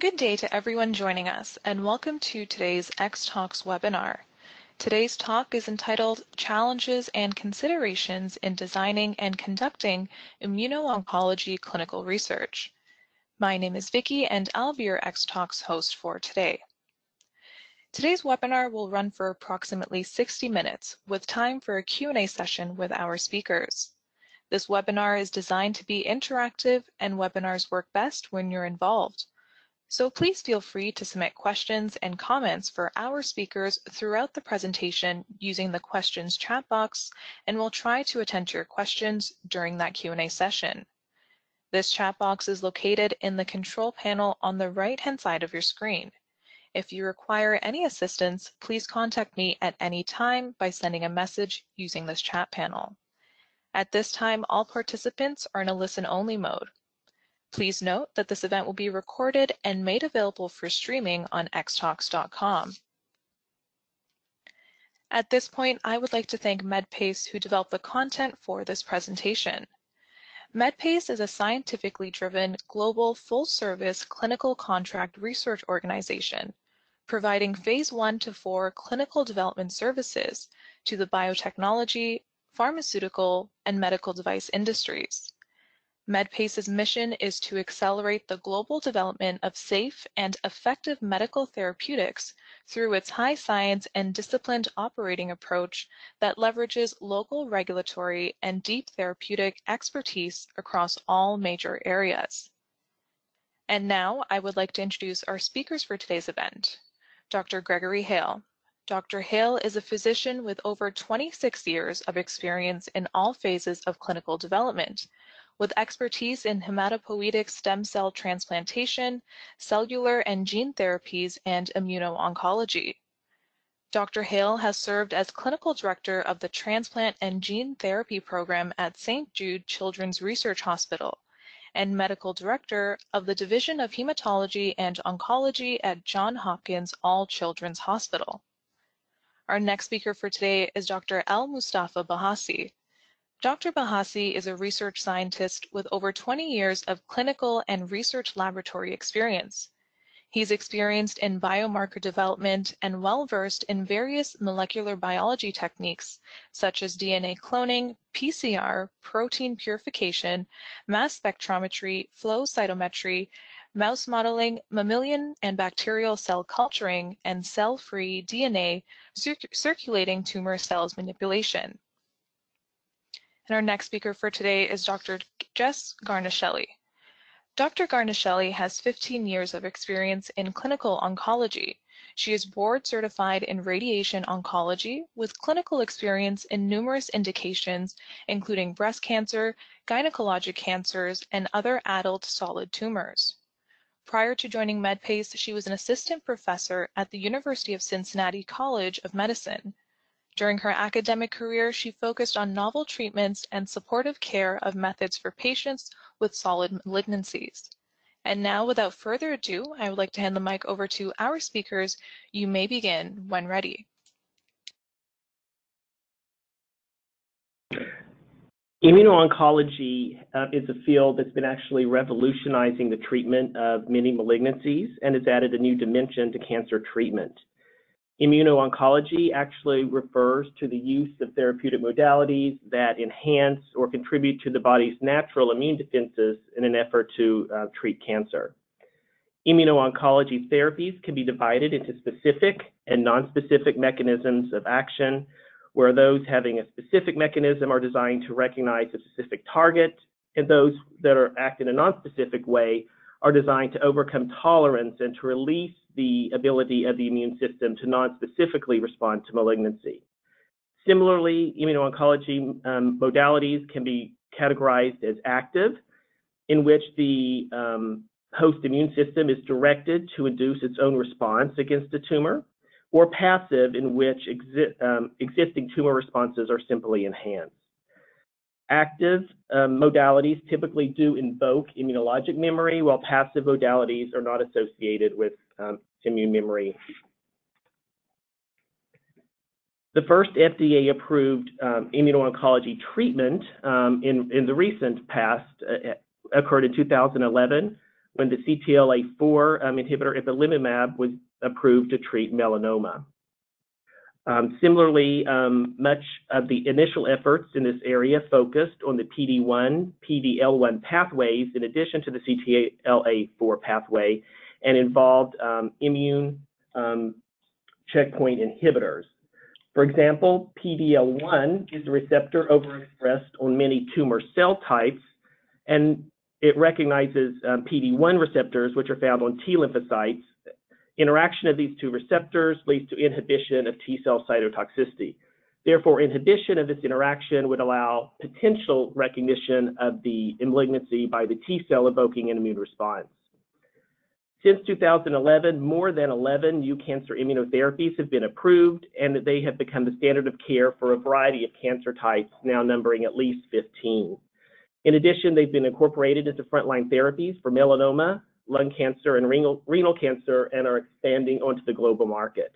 Good day to everyone joining us, and welcome to today's X-Talks webinar. Today's talk is entitled Challenges and Considerations in Designing and Conducting Immuno-Oncology Clinical Research. My name is Vicki, and I'll be your X-Talks host for today. Today's webinar will run for approximately 60 minutes, with time for a Q&A session with our speakers. This webinar is designed to be interactive, and webinars work best when you're involved. So please feel free to submit questions and comments for our speakers throughout the presentation using the questions chat box, and we'll try to attend to your questions during that Q&A session. This chat box is located in the control panel on the right-hand side of your screen. If you require any assistance, please contact me at any time by sending a message using this chat panel. At this time, all participants are in a listen-only mode. Please note that this event will be recorded and made available for streaming on xtalks.com. At this point, I would like to thank MedPace who developed the content for this presentation. MedPace is a scientifically driven, global, full-service clinical contract research organization providing phase 1 to 4 clinical development services to the biotechnology, pharmaceutical, and medical device industries. MedPace's mission is to accelerate the global development of safe and effective medical therapeutics through its high science and disciplined operating approach that leverages local regulatory and deep therapeutic expertise across all major areas. And now I would like to introduce our speakers for today's event. Dr. Gregory Hale. Dr. Hale is a physician with over 26 years of experience in all phases of clinical development, with expertise in hematopoietic stem cell transplantation, cellular and gene therapies, and immuno-oncology. Dr. Hale has served as clinical director of the Transplant and Gene Therapy Program at St. Jude Children's Research Hospital and medical director of the Division of Hematology and Oncology at Johns Hopkins All Children's Hospital. Our next speaker for today is Dr. El Mustafa Bahasi, Dr. Bahasi is a research scientist with over 20 years of clinical and research laboratory experience. He's experienced in biomarker development and well-versed in various molecular biology techniques, such as DNA cloning, PCR, protein purification, mass spectrometry, flow cytometry, mouse modeling, mammalian and bacterial cell culturing, and cell-free DNA circulating tumor cells manipulation. And our next speaker for today is Dr. Jess Guarnaschelli. Dr. Guarnaschelli has 15 years of experience in clinical oncology. She is board certified in radiation oncology with clinical experience in numerous indications, including breast cancer, gynecologic cancers, and other adult solid tumors. Prior to joining MedPace, she was an assistant professor at the University of Cincinnati College of Medicine. During her academic career, she focused on novel treatments and supportive care of methods for patients with solid malignancies. And now, without further ado, I would like to hand the mic over to our speakers. You may begin when ready. Immuno-oncology uh, is a field that's been actually revolutionizing the treatment of many malignancies and has added a new dimension to cancer treatment. Immuno-oncology actually refers to the use of therapeutic modalities that enhance or contribute to the body's natural immune defenses in an effort to uh, treat cancer. Immuno-oncology therapies can be divided into specific and non-specific mechanisms of action, where those having a specific mechanism are designed to recognize a specific target, and those that are act in a non-specific way are designed to overcome tolerance and to release the ability of the immune system to non-specifically respond to malignancy. Similarly, immuno-oncology um, modalities can be categorized as active, in which the um, host immune system is directed to induce its own response against a tumor, or passive, in which exi um, existing tumor responses are simply enhanced. Active um, modalities typically do invoke immunologic memory, while passive modalities are not associated with um, immune memory. The first FDA-approved um, immuno-oncology treatment um, in, in the recent past uh, occurred in 2011 when the CTLA-4 um, inhibitor ipilimumab was approved to treat melanoma. Um, similarly, um, much of the initial efforts in this area focused on the PD-1, PD-L1 pathways in addition to the CTLA-4 pathway and involved um, immune um, checkpoint inhibitors. For example, PD-L1 is a receptor overexpressed on many tumor cell types, and it recognizes um, PD-1 receptors, which are found on T lymphocytes. Interaction of these two receptors leads to inhibition of T cell cytotoxicity. Therefore, inhibition of this interaction would allow potential recognition of the malignancy by the T cell evoking an immune response. Since 2011, more than 11 new cancer immunotherapies have been approved, and they have become the standard of care for a variety of cancer types, now numbering at least 15. In addition, they've been incorporated into frontline therapies for melanoma, lung cancer, and renal, renal cancer, and are expanding onto the global market.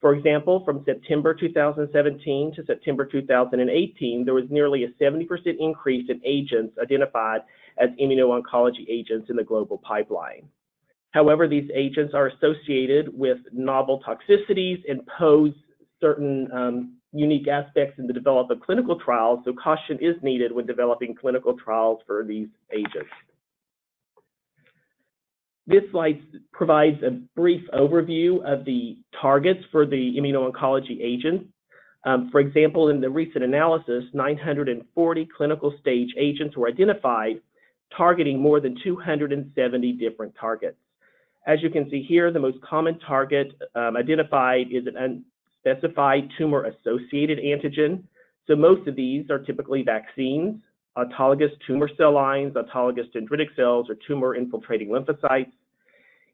For example, from September 2017 to September 2018, there was nearly a 70% increase in agents identified as immuno-oncology agents in the global pipeline. However, these agents are associated with novel toxicities and pose certain um, unique aspects in the development of clinical trials, so caution is needed when developing clinical trials for these agents. This slide provides a brief overview of the targets for the immuno-oncology agents. Um, for example, in the recent analysis, 940 clinical stage agents were identified targeting more than 270 different targets. As you can see here, the most common target um, identified is an unspecified tumor-associated antigen. So most of these are typically vaccines, autologous tumor cell lines, autologous dendritic cells, or tumor-infiltrating lymphocytes.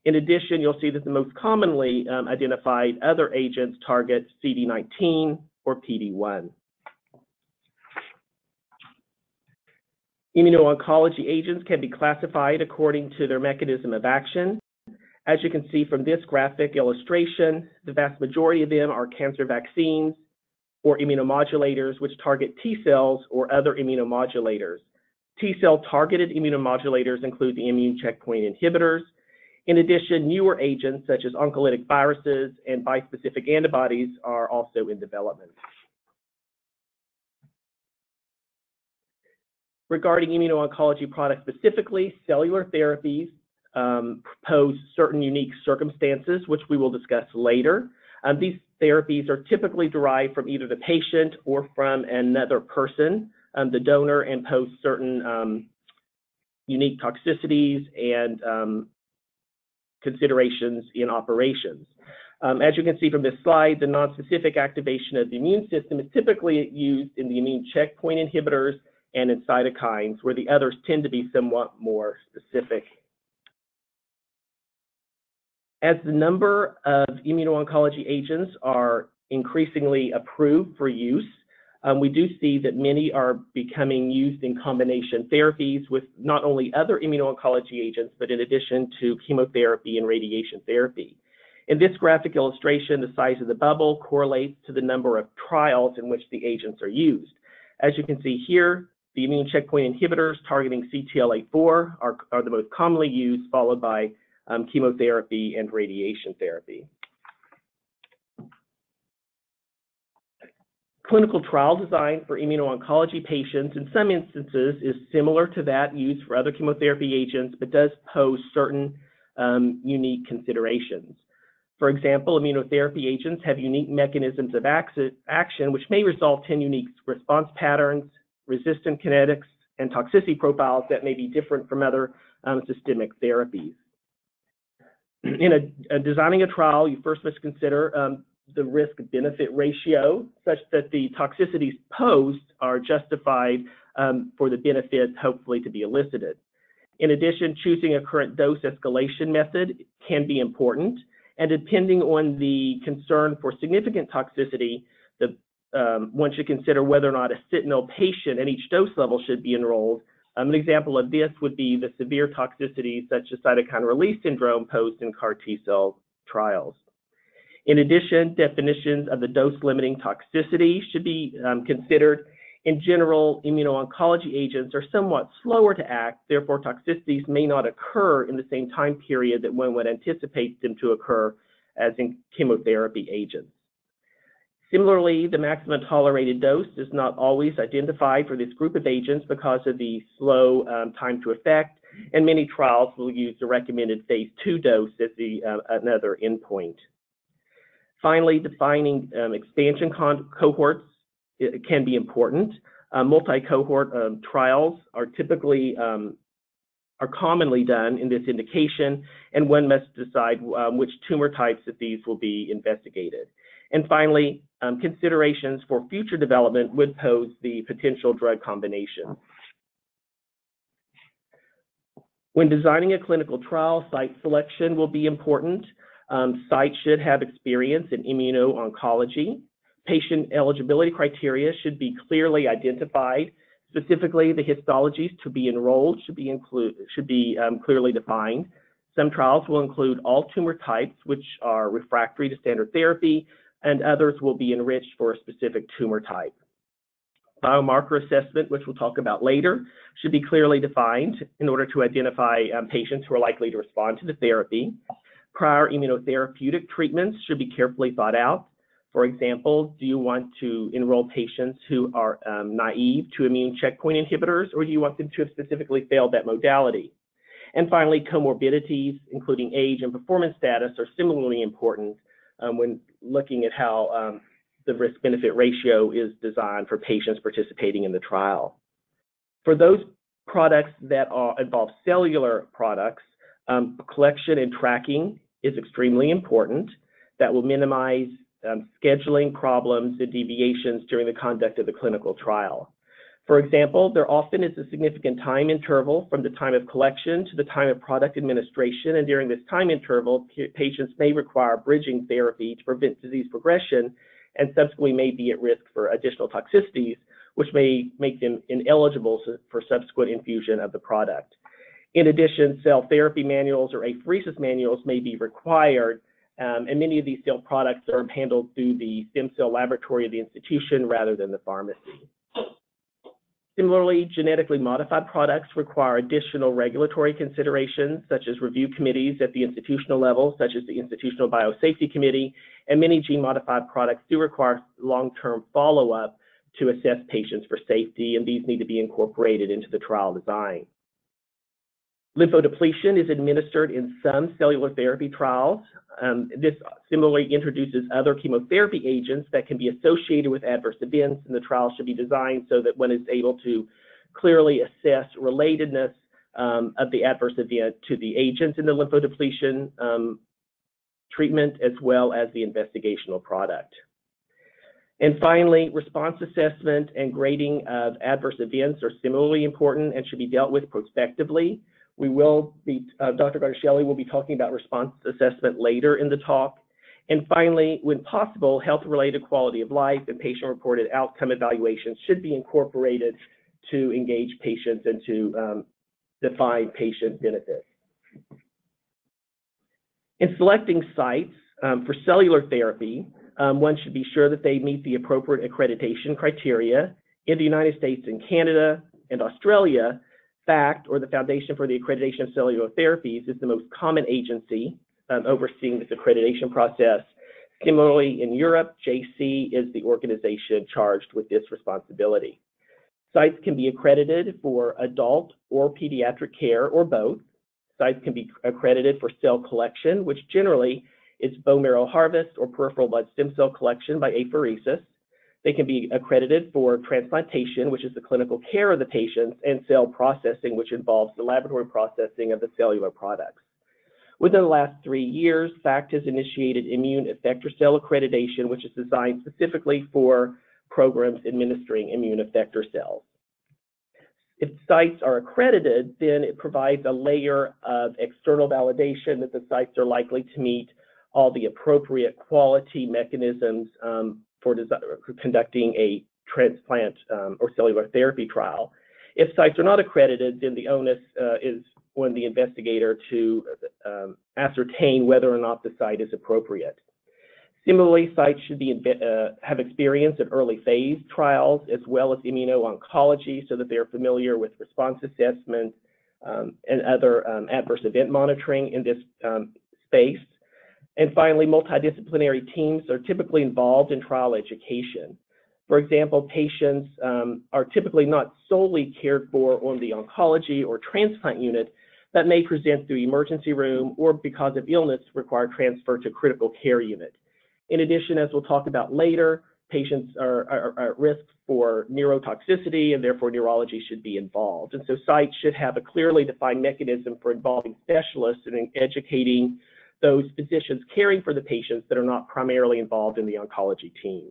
In addition, you'll see that the most commonly um, identified other agents target CD19 or PD-1. Immuno-oncology agents can be classified according to their mechanism of action. As you can see from this graphic illustration, the vast majority of them are cancer vaccines or immunomodulators, which target T cells or other immunomodulators. T cell targeted immunomodulators include the immune checkpoint inhibitors. In addition, newer agents such as oncolytic viruses and bispecific antibodies are also in development. Regarding immuno-oncology products specifically, cellular therapies um, pose certain unique circumstances, which we will discuss later. Um, these therapies are typically derived from either the patient or from another person, um, the donor, and pose certain um, unique toxicities and um, considerations in operations. Um, as you can see from this slide, the nonspecific activation of the immune system is typically used in the immune checkpoint inhibitors and in cytokines, where the others tend to be somewhat more specific as the number of immuno-oncology agents are increasingly approved for use, um, we do see that many are becoming used in combination therapies with not only other immuno-oncology agents, but in addition to chemotherapy and radiation therapy. In this graphic illustration, the size of the bubble correlates to the number of trials in which the agents are used. As you can see here, the immune checkpoint inhibitors targeting CTLA-4 are, are the most commonly used, followed by um, chemotherapy and radiation therapy. Clinical trial design for immuno-oncology patients in some instances is similar to that used for other chemotherapy agents, but does pose certain um, unique considerations. For example, immunotherapy agents have unique mechanisms of action, which may result in unique response patterns, resistant kinetics, and toxicity profiles that may be different from other um, systemic therapies in designing a trial, you first must consider um, the risk-benefit ratio such that the toxicities posed are justified um, for the benefit hopefully to be elicited. In addition, choosing a current dose escalation method can be important, and depending on the concern for significant toxicity, the, um, one should consider whether or not a sentinel patient at each dose level should be enrolled um, an example of this would be the severe toxicities such as cytokine release syndrome posed in CAR T cell trials. In addition, definitions of the dose limiting toxicity should be um, considered In general, immuno-oncology agents are somewhat slower to act, therefore toxicities may not occur in the same time period that one would anticipate them to occur as in chemotherapy agents. Similarly, the maximum tolerated dose is not always identified for this group of agents because of the slow um, time to effect, and many trials will use the recommended phase two dose as the, uh, another endpoint. Finally, defining um, expansion cohorts can be important. Uh, multi-cohort um, trials are typically um, are commonly done in this indication, and one must decide um, which tumor types of these will be investigated. And finally, um, considerations for future development would pose the potential drug combination. When designing a clinical trial, site selection will be important. Um, sites should have experience in immuno-oncology. Patient eligibility criteria should be clearly identified. Specifically, the histologies to be enrolled should be, include, should be um, clearly defined. Some trials will include all tumor types which are refractory to standard therapy, and others will be enriched for a specific tumor type. Biomarker assessment, which we'll talk about later, should be clearly defined in order to identify um, patients who are likely to respond to the therapy. Prior immunotherapeutic treatments should be carefully thought out. For example, do you want to enroll patients who are um, naive to immune checkpoint inhibitors, or do you want them to have specifically failed that modality? And finally, comorbidities, including age and performance status, are similarly important um, when looking at how um, the risk-benefit ratio is designed for patients participating in the trial. For those products that are, involve cellular products, um, collection and tracking is extremely important. That will minimize um, scheduling problems and deviations during the conduct of the clinical trial. For example, there often is a significant time interval from the time of collection to the time of product administration, and during this time interval, patients may require bridging therapy to prevent disease progression and subsequently may be at risk for additional toxicities, which may make them ineligible for subsequent infusion of the product. In addition, cell therapy manuals or apheresis manuals may be required, um, and many of these cell products are handled through the stem cell laboratory of the institution rather than the pharmacy. Similarly, genetically modified products require additional regulatory considerations, such as review committees at the institutional level, such as the Institutional Biosafety Committee, and many gene-modified products do require long-term follow-up to assess patients for safety, and these need to be incorporated into the trial design. Lymphodepletion is administered in some cellular therapy trials. Um, this similarly introduces other chemotherapy agents that can be associated with adverse events, and the trial should be designed so that one is able to clearly assess relatedness um, of the adverse event to the agents in the lymphodepletion um, treatment as well as the investigational product. And finally, response assessment and grading of adverse events are similarly important and should be dealt with prospectively. We will be, uh, Dr. Guarnaschelli will be talking about response assessment later in the talk. And finally, when possible, health-related quality of life and patient-reported outcome evaluations should be incorporated to engage patients and to um, define patient benefits. In selecting sites um, for cellular therapy, um, one should be sure that they meet the appropriate accreditation criteria. In the United States and Canada and Australia, FACT, or the Foundation for the Accreditation of Cellular Therapies, is the most common agency um, overseeing this accreditation process. Similarly, in Europe, JACIE is the organization charged with this responsibility. Sites can be accredited for adult or pediatric care or both. Sites can be accredited for cell collection, which generally is bone marrow harvest or peripheral blood stem cell collection by apheresis. They can be accredited for transplantation, which is the clinical care of the patients, and cell processing, which involves the laboratory processing of the cellular products. Within the last three years, FACT has initiated immune effector cell accreditation, which is designed specifically for programs administering immune effector cells. If sites are accredited, then it provides a layer of external validation that the sites are likely to meet all the appropriate quality mechanisms um, for, for conducting a transplant um, or cellular therapy trial. If sites are not accredited, then the onus uh, is on the investigator to um, ascertain whether or not the site is appropriate. Similarly, sites should be, uh, have experience in early phase trials as well as immuno-oncology so that they are familiar with response assessment um, and other um, adverse event monitoring in this um, space. And finally, multidisciplinary teams are typically involved in trial education. For example, patients um, are typically not solely cared for on the oncology or transplant unit, but may present through emergency room or because of illness require transfer to critical care unit. In addition, as we'll talk about later, patients are, are, are, at risk for neurotoxicity and therefore neurology should be involved. And so sites should have a clearly defined mechanism for involving specialists and educating those physicians caring for the patients that are not primarily involved in the oncology team.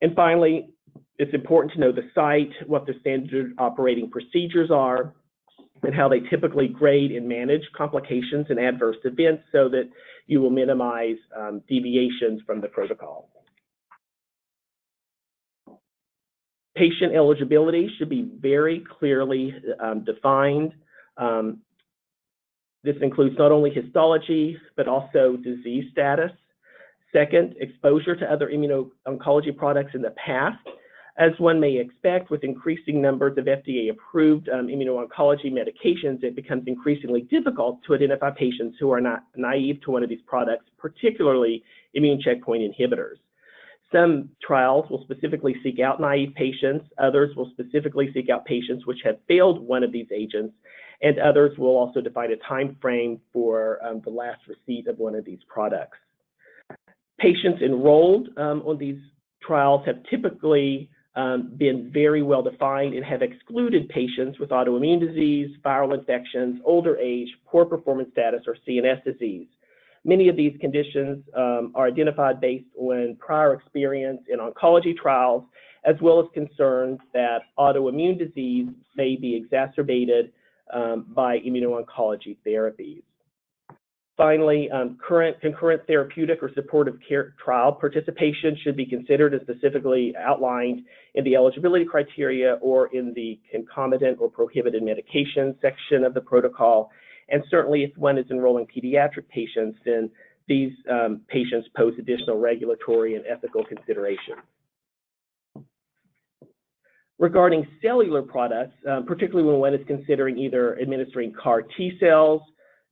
And finally, it's important to know the site, what the standard operating procedures are, and how they typically grade and manage complications and adverse events so that you will minimize um, deviations from the protocol. Patient eligibility should be very clearly um, defined. Um, this includes not only histology, but also disease status. Second, exposure to other immuno-oncology products in the past. As one may expect, with increasing numbers of FDA-approved um, immuno-oncology medications, it becomes increasingly difficult to identify patients who are not naive to one of these products, particularly immune checkpoint inhibitors. Some trials will specifically seek out naive patients, others will specifically seek out patients which have failed one of these agents, and others will also define a time frame for um, the last receipt of one of these products. Patients enrolled um, on these trials have typically um, been very well defined and have excluded patients with autoimmune disease, viral infections, older age, poor performance status, or CNS disease. Many of these conditions um, are identified based on prior experience in oncology trials, as well as concerns that autoimmune disease may be exacerbated um, by immuno-oncology therapies. Finally, um, current concurrent therapeutic or supportive care trial participation should be considered as specifically outlined in the eligibility criteria or in the concomitant or prohibited medication section of the protocol. And certainly if one is enrolling pediatric patients, then these um, patients pose additional regulatory and ethical considerations. Regarding cellular products, um, particularly when one is considering either administering CAR T cells,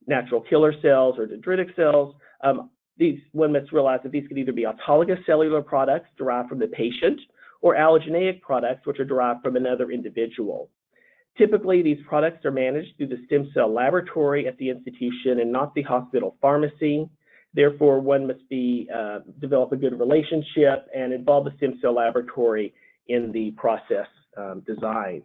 natural killer cells or dendritic cells. Um, these, one must realize that these could either be autologous cellular products derived from the patient or allogeneic products which are derived from another individual. Typically, these products are managed through the stem cell laboratory at the institution and not the hospital pharmacy. Therefore, one must be uh, develop a good relationship and involve the stem cell laboratory in the process um, design.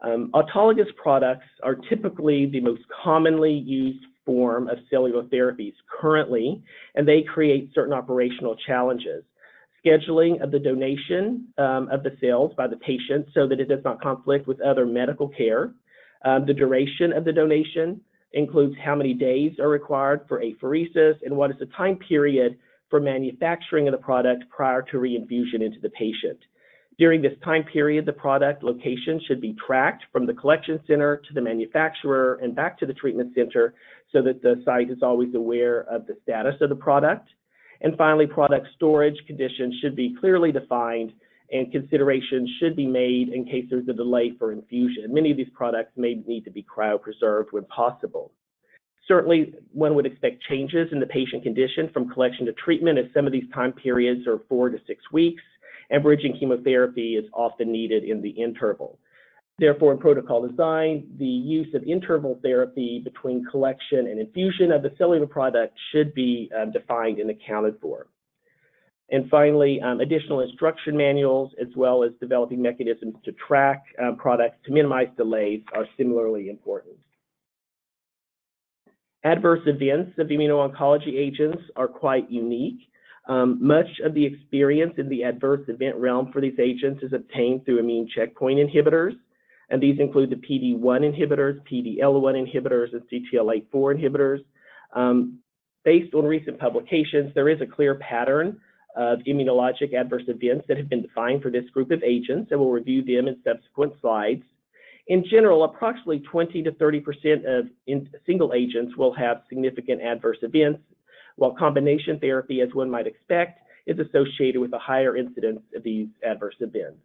Um, autologous products are typically the most commonly used form of cellular therapies currently, and they create certain operational challenges. Scheduling of the donation um, of the cells by the patient so that it does not conflict with other medical care. Um, the duration of the donation includes how many days are required for apheresis and what is the time period for manufacturing of the product prior to reinfusion into the patient. During this time period, the product location should be tracked from the collection center to the manufacturer and back to the treatment center so that the site is always aware of the status of the product. And finally, product storage conditions should be clearly defined and considerations should be made in case there's a delay for infusion. Many of these products may need to be cryopreserved when possible. Certainly, one would expect changes in the patient condition from collection to treatment as some of these time periods are four to six weeks and bridging chemotherapy is often needed in the interval. Therefore, in protocol design, the use of interval therapy between collection and infusion of the cellular product should be um, defined and accounted for. And finally, um, additional instruction manuals as well as developing mechanisms to track um, products to minimize delays are similarly important. Adverse events of immuno-oncology agents are quite unique. Um, much of the experience in the adverse event realm for these agents is obtained through immune checkpoint inhibitors, and these include the PD-1 inhibitors, PD-L1 inhibitors, and CTLA-4 inhibitors. Um, based on recent publications, there is a clear pattern of immunologic adverse events that have been defined for this group of agents, and we'll review them in subsequent slides. In general, approximately 20 to 30% of single agents will have significant adverse events, while combination therapy, as one might expect, is associated with a higher incidence of these adverse events.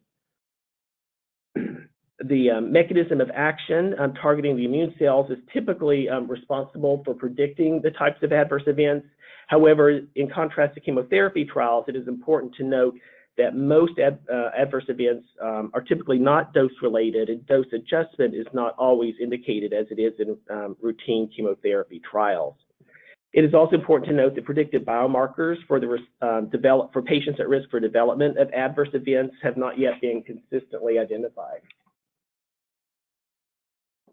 the um, mechanism of action um, targeting the immune cells is typically um, responsible for predicting the types of adverse events. However, in contrast to chemotherapy trials, it is important to note that most ad, uh, adverse events um, are typically not dose related and dose adjustment is not always indicated as it is in um, routine chemotherapy trials. It is also important to note that predictive biomarkers for the um, develop for patients at risk for development of adverse events have not yet been consistently identified.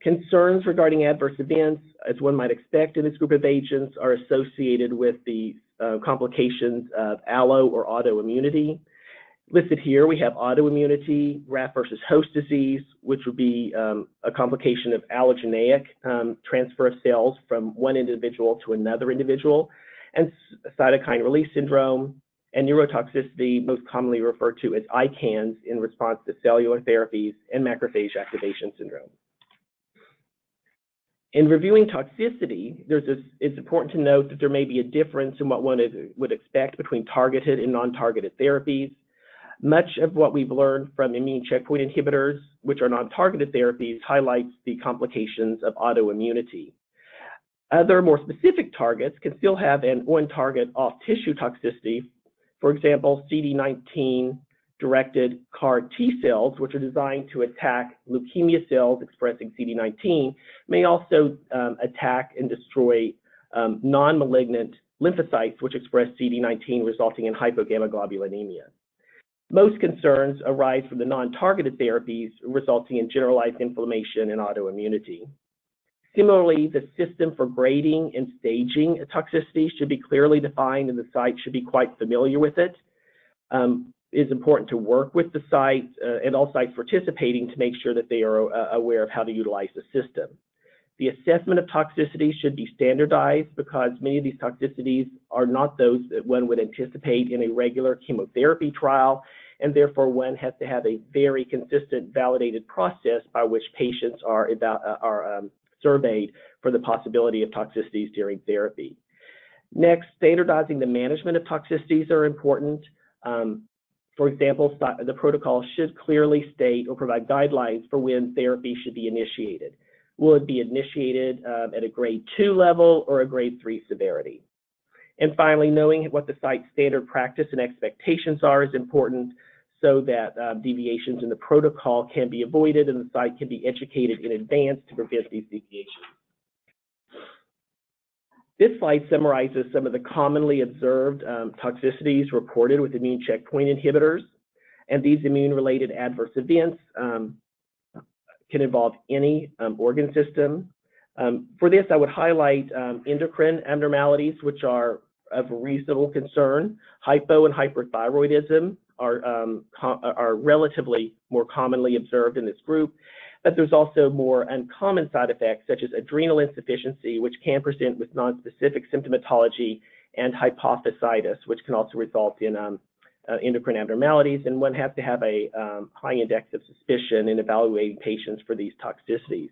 Concerns regarding adverse events, as one might expect in this group of agents, are associated with the uh, complications of allo or autoimmunity. Listed here, we have autoimmunity, graft versus host disease, which would be um, a complication of allogeneic um, transfer of cells from one individual to another individual, and cytokine release syndrome, and neurotoxicity, most commonly referred to as ICANS in response to cellular therapies, and macrophage activation syndrome. In reviewing toxicity, it's important to note that there may be a difference in what one would expect between targeted and non-targeted therapies. Much of what we've learned from immune checkpoint inhibitors, which are non-targeted therapies, highlights the complications of autoimmunity. Other more specific targets can still have an on-target off-tissue toxicity. For example, CD19 directed CAR T cells, which are designed to attack leukemia cells expressing CD19, may also um, attack and destroy um, non-malignant lymphocytes, which express CD19, resulting in hypogammaglobulinemia. Most concerns arise from the non-targeted therapies, resulting in generalized inflammation and autoimmunity. Similarly, the system for grading and staging toxicity should be clearly defined and the site should be quite familiar with it. Um, is important to work with the site uh, and all sites participating to make sure that they are uh, aware of how to utilize the system. The assessment of toxicity should be standardized because many of these toxicities are not those that one would anticipate in a regular chemotherapy trial, and therefore one has to have a very consistent validated process by which patients are, uh, are um, surveyed for the possibility of toxicities during therapy. Next, standardizing the management of toxicities are important. Um, for example, the protocol should clearly state or provide guidelines for when therapy should be initiated. Will it be initiated um, at a grade two level or a grade three severity? And finally, knowing what the site's standard practice and expectations are is important so that uh, deviations in the protocol can be avoided and the site can be educated in advance to prevent these deviations. This slide summarizes some of the commonly observed um, toxicities reported with immune checkpoint inhibitors. And these immune-related adverse events um, can involve any um, organ system. Um, for this, I would highlight um, endocrine abnormalities, which are of reasonable concern. Hypo and hyperthyroidism are, um, are relatively more commonly observed in this group, but there's also more uncommon side effects such as adrenal insufficiency, which can present with nonspecific symptomatology, and hypophysitis, which can also result in um, uh, endocrine abnormalities. And one has to have a um, high index of suspicion in evaluating patients for these toxicities.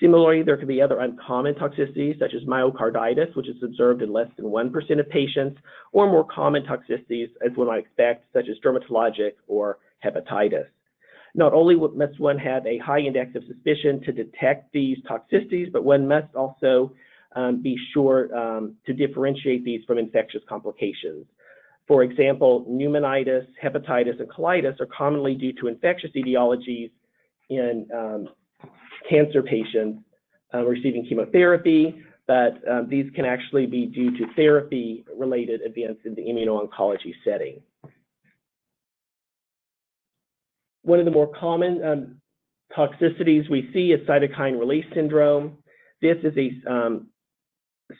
Similarly, there could be other uncommon toxicities such as myocarditis, which is observed in less than 1% of patients, or more common toxicities as one might expect, such as dermatologic or hepatitis. Not only must one have a high index of suspicion to detect these toxicities, but one must also um, be sure um, to differentiate these from infectious complications. For example, pneumonitis, hepatitis, and colitis are commonly due to infectious etiologies in um, cancer patients uh, receiving chemotherapy, but um, these can actually be due to therapy-related events in the immuno-oncology setting. One of the more common um, toxicities we see is cytokine release syndrome. This is a um,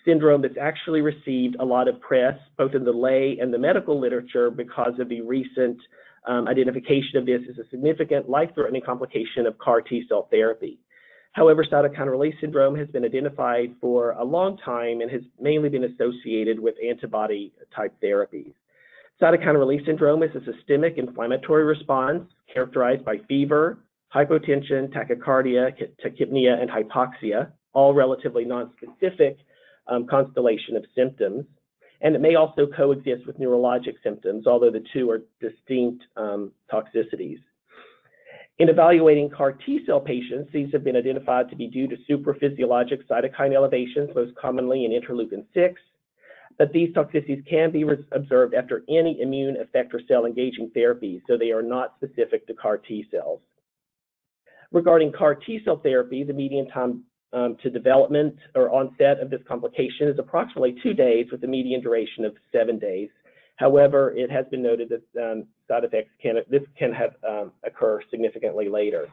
syndrome that's actually received a lot of press, both in the lay and the medical literature, because of the recent um, identification of this as a significant life-threatening complication of CAR T-cell therapy. However, cytokine release syndrome has been identified for a long time and has mainly been associated with antibody-type therapies. Cytokine release syndrome is a systemic inflammatory response characterized by fever, hypotension, tachycardia, tachypnea, and hypoxia, all relatively nonspecific um, constellation of symptoms. and it may also coexist with neurologic symptoms, although the two are distinct um, toxicities. In evaluating CAR T cell patients, these have been identified to be due to supraphysiologic cytokine elevations, most commonly in interleukin 6, but these toxicities can be observed after any immune effector cell engaging therapy, so they are not specific to CAR T cells. Regarding CAR T cell therapy, the median time um, to development or onset of this complication is approximately two days with a median duration of seven days. However, it has been noted that um, side effects can, this can have um, occur significantly later.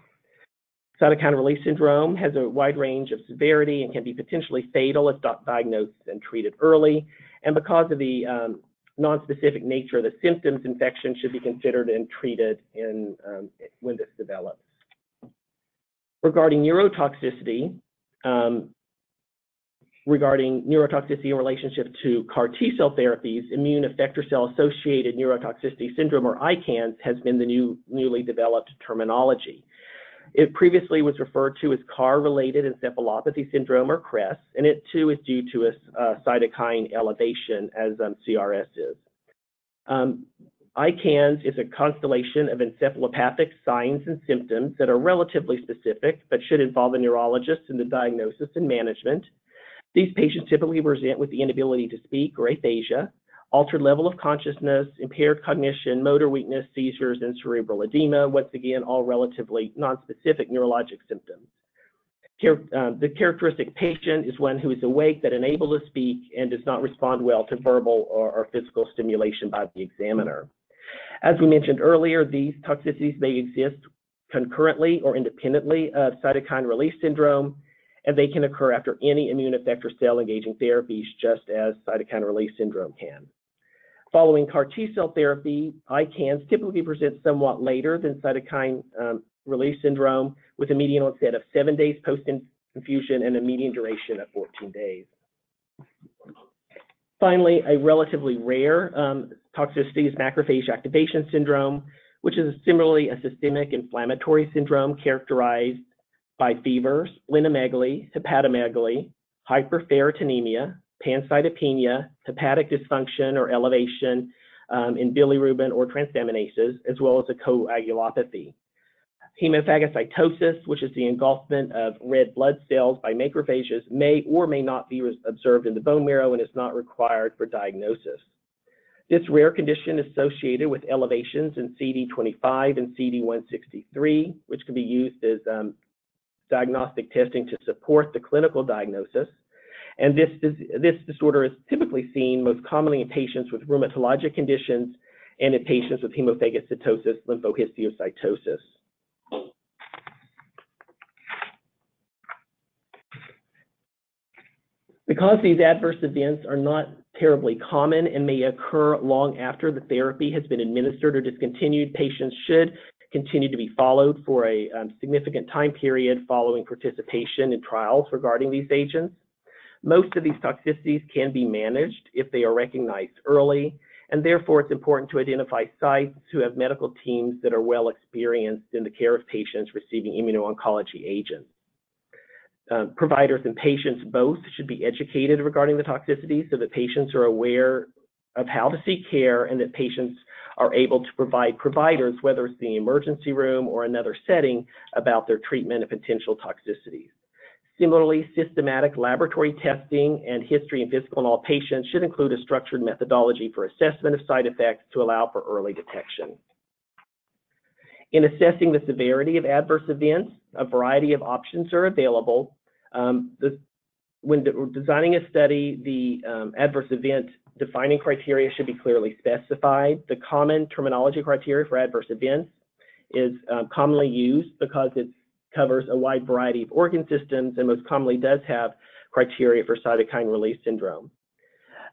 Cytokine release syndrome has a wide range of severity and can be potentially fatal if not diagnosed and treated early. And because of the um, nonspecific nature of the symptoms, infection should be considered and treated in, um, when this develops. Regarding neurotoxicity, um, regarding neurotoxicity in relationship to CAR T cell therapies, immune effector cell associated neurotoxicity syndrome, or ICANS, has been the new, newly developed terminology. It previously was referred to as CAR-related encephalopathy syndrome, or CRES, and it too is due to a cytokine elevation, as um, CRS is. Um, ICANS is a constellation of encephalopathic signs and symptoms that are relatively specific, but should involve a neurologist in the diagnosis and management. These patients typically present with the inability to speak or aphasia, altered level of consciousness, impaired cognition, motor weakness, seizures, and cerebral edema, once again, all relatively nonspecific neurologic symptoms. Uh, the characteristic patient is one who is awake but unable to speak and does not respond well to verbal or, or physical stimulation by the examiner. As we mentioned earlier, these toxicities may exist concurrently or independently of cytokine release syndrome, and they can occur after any immune effector cell engaging therapies, just as cytokine release syndrome can. Following CAR T cell therapy, ICANS typically present somewhat later than cytokine um, release syndrome, with a median onset of seven days post-infusion and a median duration of 14 days. Finally, a relatively rare um, toxicity is macrophage activation syndrome, which is similarly a systemic inflammatory syndrome characterized by fever, splenomegaly, hepatomegaly, hyperferritinemia, pancytopenia, hepatic dysfunction or elevation um, in bilirubin or transaminases, as well as a coagulopathy. Hemophagocytosis, which is the engulfment of red blood cells by macrophages, may or may not be observed in the bone marrow and is not required for diagnosis. This rare condition is associated with elevations in CD25 and CD163, which can be used as um, diagnostic testing to support the clinical diagnosis. And this, this disorder is typically seen most commonly in patients with rheumatologic conditions and in patients with hemophagocytosis lymphohistiocytosis. Because these adverse events are not terribly common and may occur long after the therapy has been administered or discontinued, patients should continue to be followed for a um, significant time period following participation in trials regarding these agents. Most of these toxicities can be managed if they are recognized early, and therefore it's important to identify sites who have medical teams that are well experienced in the care of patients receiving immuno-oncology agents. Uh, providers and patients both should be educated regarding the toxicity so that patients are aware of how to seek care and that patients are able to provide providers, whether it's the emergency room or another setting, about their treatment and potential toxicities. Similarly, systematic laboratory testing and history and physical in all patients should include a structured methodology for assessment of side effects to allow for early detection. In assessing the severity of adverse events, a variety of options are available. Um, the, when de designing a study, the um, adverse event defining criteria should be clearly specified. The common terminology criteria for adverse events is um, commonly used because it covers a wide variety of organ systems and most commonly does have criteria for cytokine release syndrome.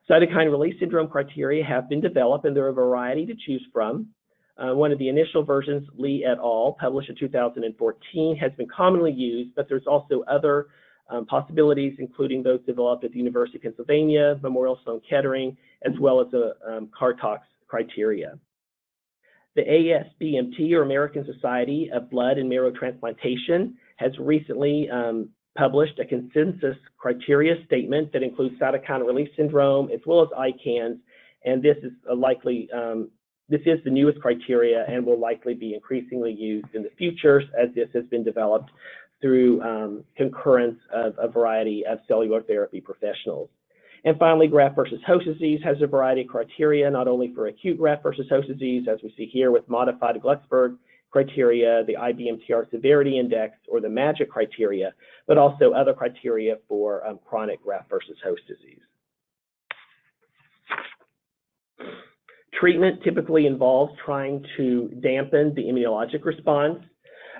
Cytokine release syndrome criteria have been developed and there are a variety to choose from. Uh, one of the initial versions, Lee et al., published in 2014, has been commonly used, but there's also other um, possibilities, including those developed at the University of Pennsylvania, Memorial Sloan Kettering, as well as the um, CARTOX criteria. The ASBMT, or American Society of Blood and Marrow Transplantation, has recently um, published a consensus criteria statement that includes cytokine release syndrome as well as ICANS, and this is likely um, this is the newest criteria and will likely be increasingly used in the future as this has been developed through um, concurrence of a variety of cellular therapy professionals. And finally, graft versus host disease has a variety of criteria, not only for acute graft versus host disease, as we see here with modified Glucksberg criteria, the IBMTR severity index, or the MAGIC criteria, but also other criteria for um, chronic graft versus host disease. Treatment typically involves trying to dampen the immunologic response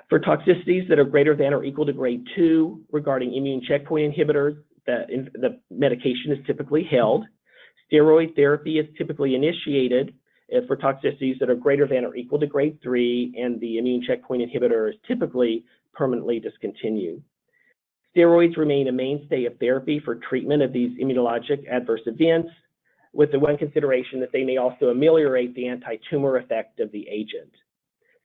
for toxicities that are greater than or equal to grade 2 regarding immune checkpoint inhibitors, the, the medication is typically held. Steroid therapy is typically initiated uh, for toxicities that are greater than or equal to grade 3, and the immune checkpoint inhibitor is typically permanently discontinued. Steroids remain a mainstay of therapy for treatment of these immunologic adverse events, with the one consideration that they may also ameliorate the anti-tumor effect of the agent.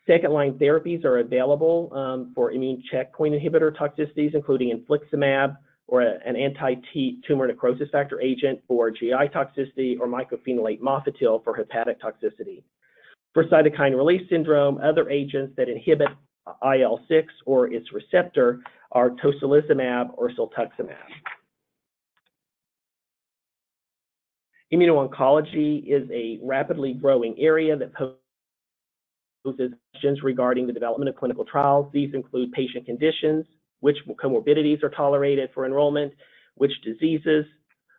Second-line therapies are available um, for immune checkpoint inhibitor toxicities, including infliximab or an anti-tumor necrosis factor agent for GI toxicity or mycophenolate mofetil for hepatic toxicity. For cytokine release syndrome, other agents that inhibit IL-6 or its receptor are tocilizumab or siltuximab. Immuno-oncology is a rapidly growing area that poses questions regarding the development of clinical trials. These include patient conditions, which comorbidities are tolerated for enrollment, which diseases,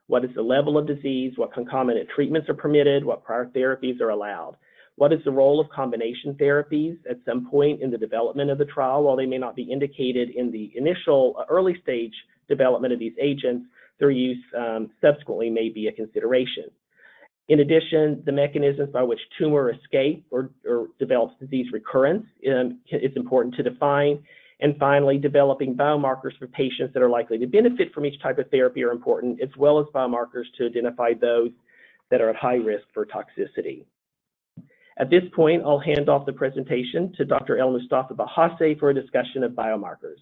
what is the level of disease, what concomitant treatments are permitted, what prior therapies are allowed. What is the role of combination therapies at some point in the development of the trial? While they may not be indicated in the initial uh, early stage development of these agents, their use um, subsequently may be a consideration. In addition, the mechanisms by which tumor escape or, or develops disease recurrence um, is important to define. And finally, developing biomarkers for patients that are likely to benefit from each type of therapy are important, as well as biomarkers to identify those that are at high risk for toxicity. At this point, I'll hand off the presentation to Dr. El Mustafa Bahase for a discussion of biomarkers.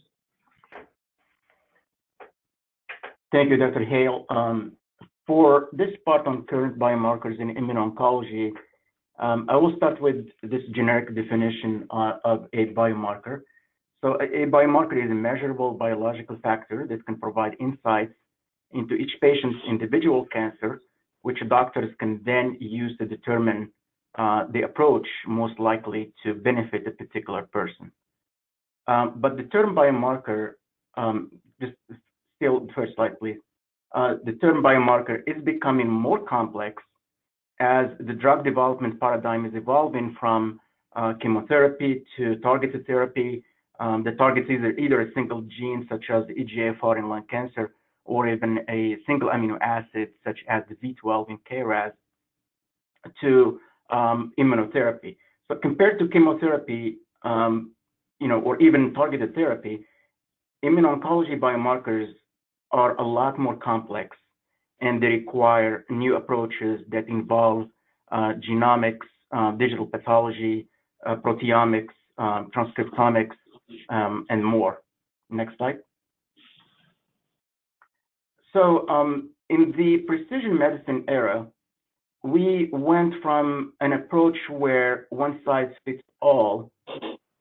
Thank you, Dr. Hale. Um, for this part on current biomarkers in immuno-oncology, um, I will start with this generic definition uh, of a biomarker. So a, biomarker is a measurable biological factor that can provide insights into each patient's individual cancer, which doctors can then use to determine uh, the approach most likely to benefit a particular person. Um, but the term biomarker, um, just still first slide, please. Uh, the term biomarker is becoming more complex as the drug development paradigm is evolving from uh, chemotherapy to targeted therapy um, that targets either, either a single gene, such as EGFR in lung cancer, or even a single amino acid, such as the V12 in KRAS, to um, immunotherapy. So compared to chemotherapy, um, you know, or even targeted therapy, immuno-oncology biomarkers are a lot more complex and they require new approaches that involve uh, genomics, uh, digital pathology, uh, proteomics, um, transcriptomics, um, and more. Next slide. So um, in the precision medicine era, we went from an approach where one size fits all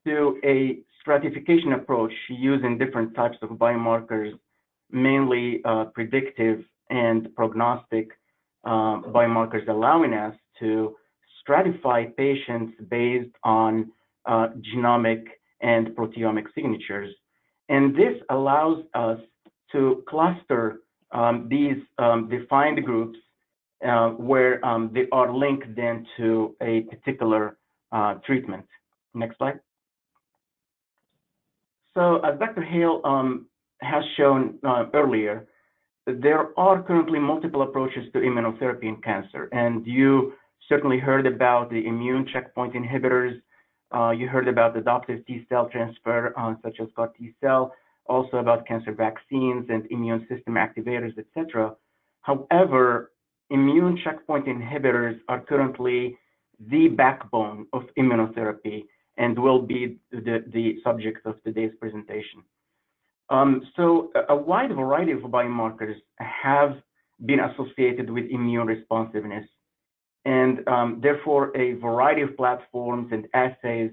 to a stratification approach using different types of biomarkers mainly uh, predictive and prognostic um, biomarkers, allowing us to stratify patients based on uh, genomic and proteomic signatures. And this allows us to cluster um, these um, defined groups uh, where um, they are linked then to a particular uh, treatment. Next slide. So as Dr. Hale um, has shown uh, earlier, there are currently multiple approaches to immunotherapy in cancer, and you certainly heard about the immune checkpoint inhibitors. Uh, you heard about adoptive T cell transfer, uh, such as CAR T cell, also about cancer vaccines and immune system activators, etc. However, immune checkpoint inhibitors are currently the backbone of immunotherapy and will be the, the subject of today's presentation. Um, so a, wide variety of biomarkers have been associated with immune responsiveness. And um, therefore, a variety of platforms and assays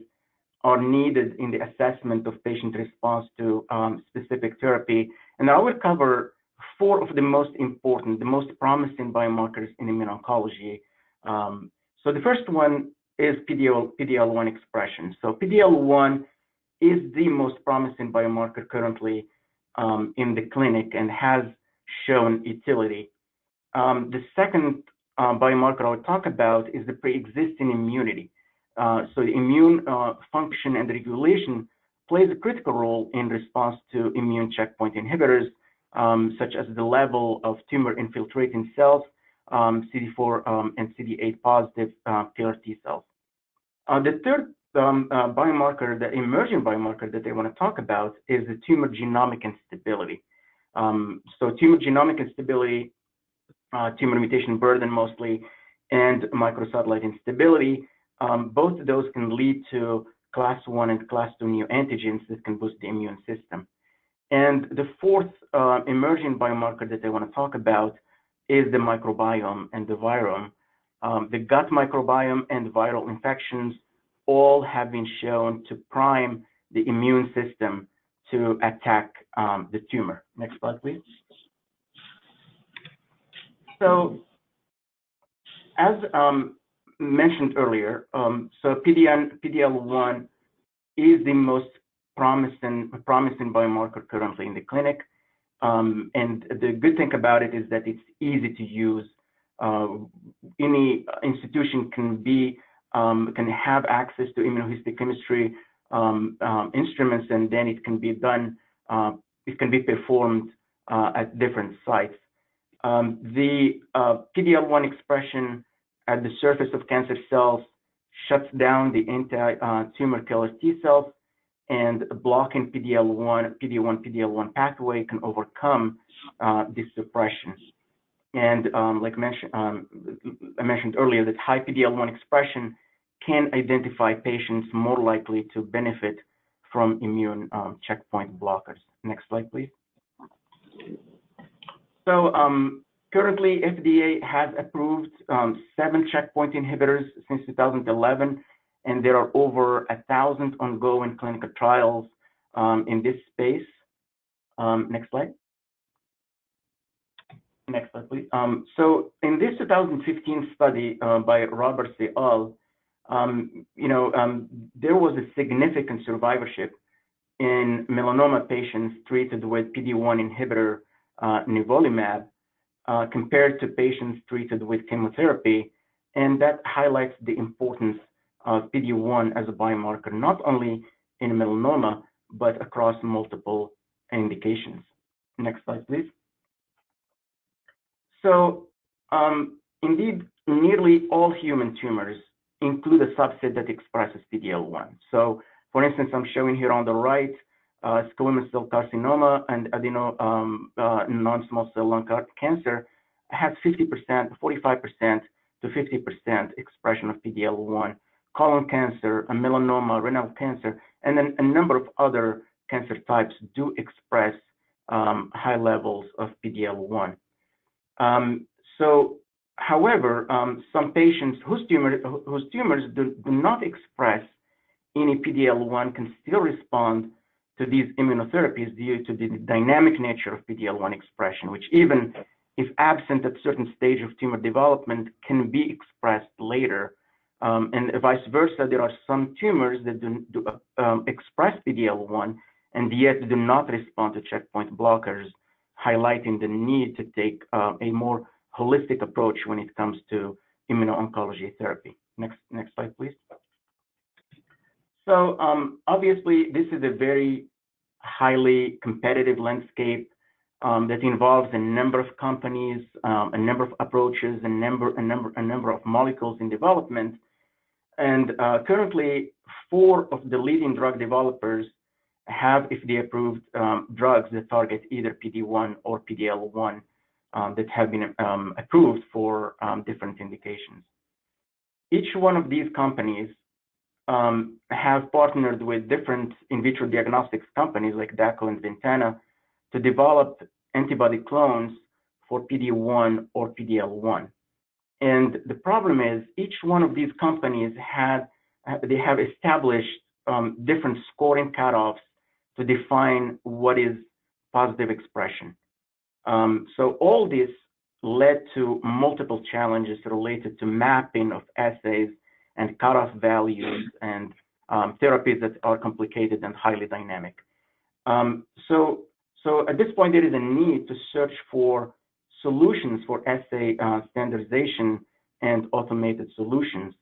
are needed in the assessment of patient response to um, specific therapy. And I will cover four of the most important, the most promising biomarkers in immuno-oncology. Um, so the first one is PDL, PD-L1 expression. So PD-L1 is the most promising biomarker currently um, in the clinic and has shown utility. Um, the second uh, biomarker I will talk about is the pre-existing immunity. Uh, so the immune uh, function and regulation plays a critical role in response to immune checkpoint inhibitors, um, such as the level of tumor infiltrating cells, um, CD4 um, and CD8 positive killer T cells. The third um, uh, biomarker, the emerging biomarker that they want to talk about is the tumor genomic instability. Um, so tumor genomic instability, uh, tumor mutation burden mostly, and microsatellite instability, um, both of those can lead to class one and class two neoantigens that can boost the immune system. And the fourth uh, emerging biomarker that I want to talk about is the microbiome and the virome. Um, the gut microbiome and viral infections all have been shown to prime the immune system to attack um, the tumor. Next slide, please. So as um, mentioned earlier, um, so PDN, PDL1 is the most promising, promising biomarker currently in the clinic. Um, and the good thing about it is that it's easy to use. Uh, any institution can be um, can have access to immunohistochemistry um, um, instruments, and then it can be done. Uh, it can be performed uh, at different sites. Um, the uh, PD-L1 expression at the surface of cancer cells shuts down the anti-tumor killer T cells, and blocking PD-L1, PD-1, PD-L1 pathway can overcome uh, this suppression. And um, like mention, um, I mentioned earlier, that high PD-L1 expression can identify patients more likely to benefit from immune um, checkpoint blockers. Next slide, please. So um, currently, FDA has approved um, seven checkpoint inhibitors since 2011, and there are over a thousand ongoing clinical trials um, in this space. Next slide. Next slide, please. Um, so in this 2015 study uh, by Roberts et al., um, you know, um, there was a significant survivorship in melanoma patients treated with PD-1 inhibitor uh, nivolumab uh, compared to patients treated with chemotherapy, and that highlights the importance of PD-1 as a biomarker, not only in melanoma, but across multiple indications. Next slide, please. So um, indeed, nearly all human tumors include a subset that expresses PD-L1. So for instance, I'm showing here on the right, uh, squamous cell carcinoma and adeno um, uh, non-small cell lung cancer has 50%, 45% to 50% expression of PD-L1. Colon cancer, a melanoma, renal cancer, and then a number of other cancer types do express um, high levels of PD-L1. Um, so, however, um, some patients whose, tumor, whose tumors do, not express any PD-L1 can still respond to these immunotherapies due to the dynamic nature of PD-L1 expression, which even if absent at certain stage of tumor development can be expressed later. Um, and vice versa, there are some tumors that do, express PD-L1 and yet do not respond to checkpoint blockers highlighting the need to take uh, a more holistic approach when it comes to immuno-oncology therapy. Next, next slide, please. So um, obviously, this is a very highly competitive landscape um, that involves a number of companies, um, a number of approaches, a number, a number, a number of molecules in development. And uh, currently, four of the leading drug developers have FDA-approved um, drugs that target either PD-1 or PD-L1 um, that have been um, approved for different indications. Each one of these companies have partnered with different in vitro diagnostics companies like Dako and Ventana to develop antibody clones for PD-1 or PD-L1. And the problem is each one of these companies had, they have established different scoring cutoffs to define what is positive expression. Um, so all this led to multiple challenges related to mapping of assays and cutoff values and um, therapies that are complicated and highly dynamic. Um, so, so at this point, there is a need to search for solutions for assay uh, standardization and automated solutions.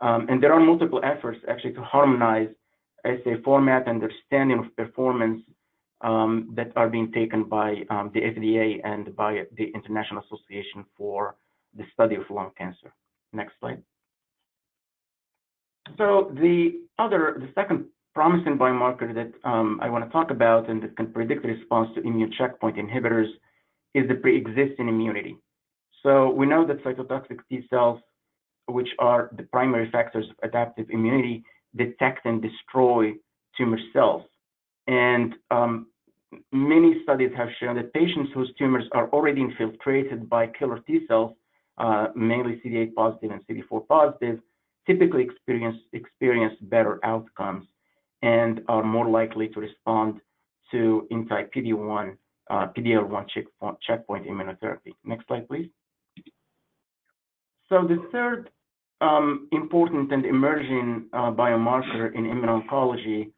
Um, and there are multiple efforts actually to harmonize assay format and understanding of performance um, that are being taken by um, the FDA and by the International Association for the Study of Lung Cancer. Next slide. So the other, the second promising biomarker that um, I want to talk about and that can predict response to immune checkpoint inhibitors is the pre-existing immunity. So we know that cytotoxic T cells, which are the primary factors of adaptive immunity, detect and destroy tumor cells. And um, many studies have shown that patients whose tumors are already infiltrated by killer T cells, uh, mainly CD8 positive and CD4 positive, typically experience experience better outcomes and are more likely to respond to anti-PD-1, uh, PD-L1 checkpoint, checkpoint immunotherapy. Next slide, please. So the third um, important and emerging uh, biomarker in immuno-oncology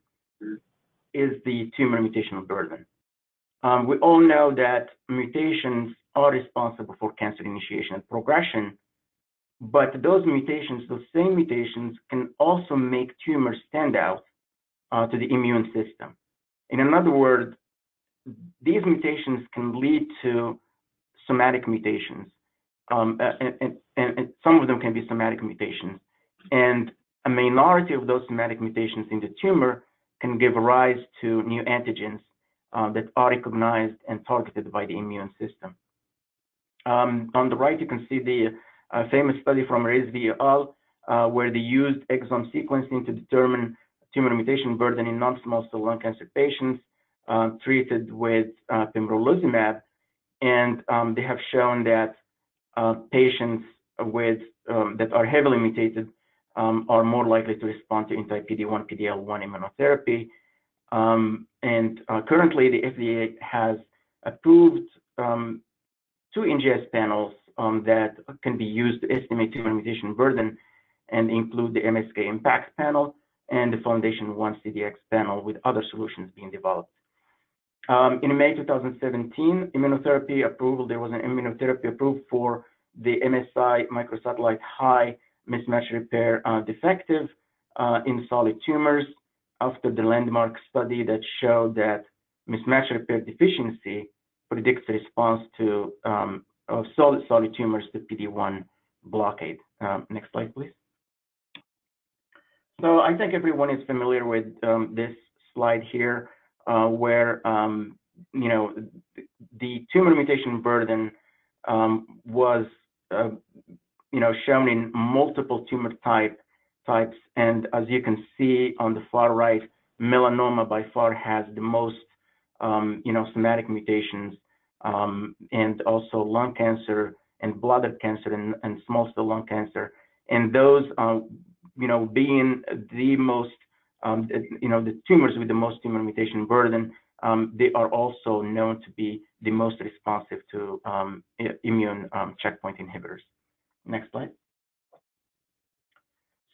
is the tumor mutational burden. Um, we all know that mutations are responsible for cancer initiation and progression, but those mutations, those same mutations, can also make tumors stand out uh, to the immune system. In another word, these mutations can lead to somatic mutations, um, and, and, and, some of them can be somatic mutations. And a minority of those somatic mutations in the tumor can give rise to new antigens uh, that are recognized and targeted by the immune system. Um, on the right, you can see the uh, famous study from Rizvi et al., uh, where they used exome sequencing to determine tumor mutation burden in non-small cell lung cancer patients uh, treated with uh, pembrolizumab. And um, they have shown that patients with um, that are heavily mutated um, are more likely to respond to anti-PD-1, PD-L1 immunotherapy. Um, and uh, currently, the FDA has approved um, two NGS panels um, that can be used to estimate tumor mutation burden and include the MSK Impact panel and the Foundation One CDX panel with other solutions being developed. Um, in May 2017, immunotherapy approval, there was an immunotherapy approved for the MSI microsatellite high mismatch repair uh, defective uh, in solid tumors after the landmark study that showed that mismatch repair deficiency predicts response to um, of solid solid tumors to PD-1 blockade. Um, next slide, please. So I think everyone is familiar with um, this slide here, uh, where um, you know the tumor mutation burden um, was uh, you know shown in multiple tumor type types, and as you can see on the far right, melanoma by far has the most um, you know somatic mutations, um, and also lung cancer and bladder cancer and, and small cell lung cancer, and those uh, you know, being the most, um, you know, the tumors with the most tumor mutation burden, um, they are also known to be the most responsive to um, immune um, checkpoint inhibitors. Next slide.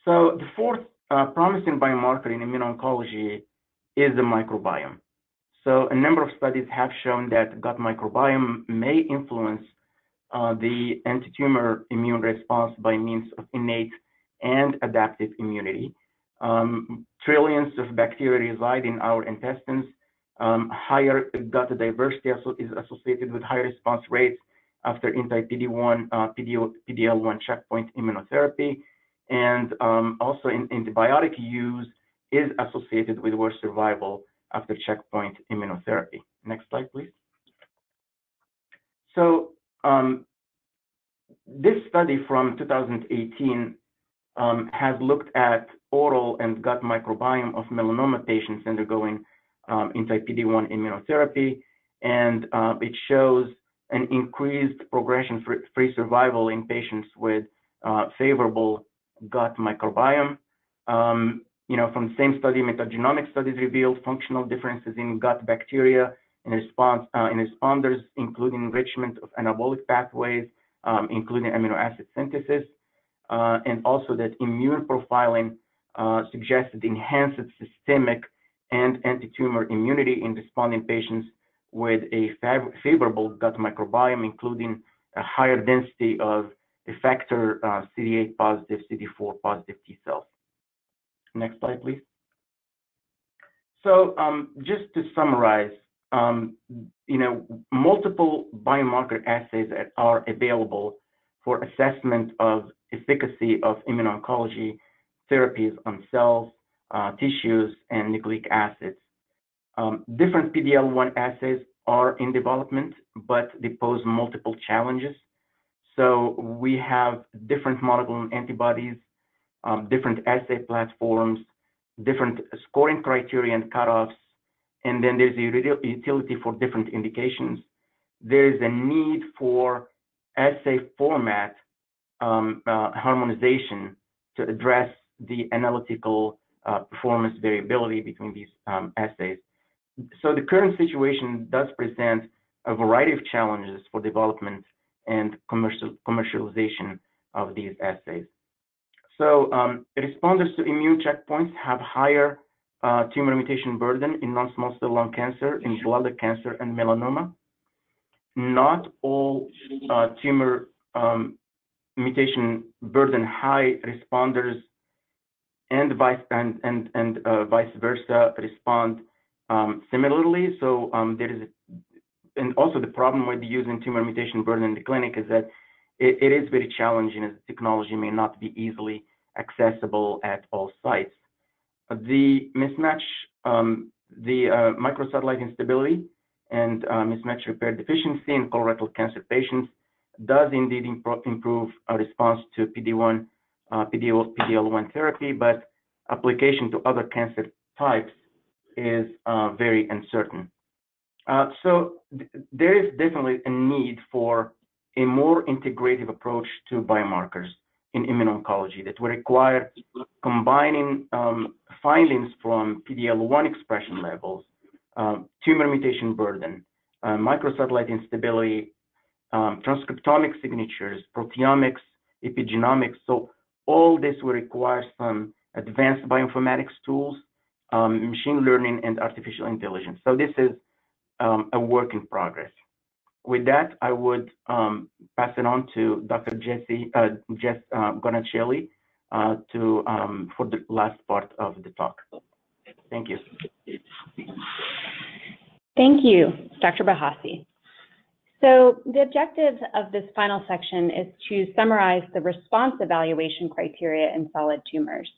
So the fourth uh, promising biomarker in immuno-oncology is the microbiome. So a number of studies have shown that gut microbiome may influence uh, the anti-tumor immune response by means of innate and adaptive immunity. Um, trillions of bacteria reside in our intestines. Um, higher gut diversity is associated with higher response rates after anti-PD-1, uh, PD-L1 checkpoint immunotherapy. And um, also in antibiotic use is associated with worse survival after checkpoint immunotherapy. Next slide, please. So um, this study from 2018 um, has looked at oral and gut microbiome of melanoma patients undergoing um, anti-PD-1 immunotherapy. and uh, it shows an increased progression-free survival in patients with uh, favorable gut microbiome. Um, you know, from the same study, metagenomic studies revealed functional differences in gut bacteria in response uh, in responders, including enrichment of anabolic pathways, um, including amino acid synthesis, and also that immune profiling uh, suggested enhanced systemic and anti-tumor immunity in responding patients with a favorable gut microbiome, including a higher density of effector uh, CD8 positive, CD4 positive T cells. Next slide, please. So um, just to summarize, um, you know, multiple biomarker assays are available for assessment of efficacy of immuno-oncology therapies on cells, uh, tissues, and nucleic acids. Um, different PD-L1 assays are in development, but they pose multiple challenges. So we have different monoclonal antibodies, um, different assay platforms, different scoring criteria and cutoffs, and then there's a utility for different indications. There is a need for assay format um, uh, harmonization to address the analytical uh, performance variability between these um, assays. So the current situation does present a variety of challenges for development and commercial, commercialization of these assays. So um, responders to immune checkpoints have higher uh, tumor mutation burden in non-small cell lung cancer, in bladder cancer, and melanoma. Not all uh, tumor um, mutation burden high responders and vice and and and uh, vice versa respond um, similarly. So um, there is, and also the problem with using tumor mutation burden in the clinic is that it, it is very challenging as the technology may not be easily accessible at all sites. The mismatch, um, the uh, microsatellite instability and uh, mismatch repair deficiency in colorectal cancer patients does indeed improve a response to PD-1, uh, PD-L1 therapy, but application to other cancer types is uh, very uncertain. Uh, so th there is definitely a need for a more integrative approach to biomarkers in immuno-oncology that will require combining um, findings from PD-L1 expression levels, um, tumor mutation burden, uh, microsatellite instability, um, transcriptomic signatures, proteomics, epigenomics. So all this will require some advanced bioinformatics tools um, machine learning and artificial intelligence. So this is um, a work in progress. With that, I would um, pass it on to Dr. Jesse uh, Jess uh, Guarnaschelli uh, to um, for the last part of the talk. Thank you. Thank you, Dr. Bahasi. So the objective of this final section is to summarize the response evaluation criteria in solid tumors.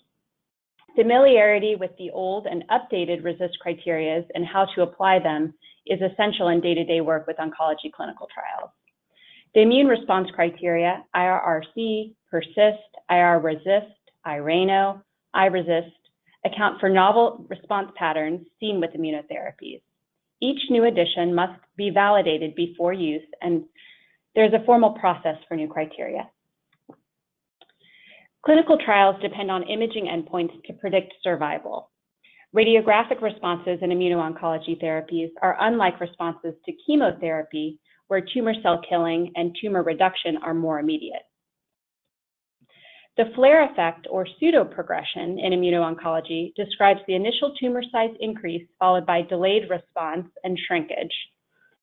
Familiarity with the old and updated RECIST criteria and how to apply them is essential in day-to-day work with oncology clinical trials. The immune response criteria, IRRC, PERCIST, IR-RECIST, IRANO, iRECIST, account for novel response patterns seen with immunotherapies. Each new addition must be validated before use, and there's a formal process for new criteria. Clinical trials depend on imaging endpoints to predict survival. Radiographic responses in immuno-oncology therapies are unlike responses to chemotherapy, where tumor cell killing and tumor reduction are more immediate. The flare effect or pseudoprogression in immuno-oncology describes the initial tumor size increase followed by delayed response and shrinkage.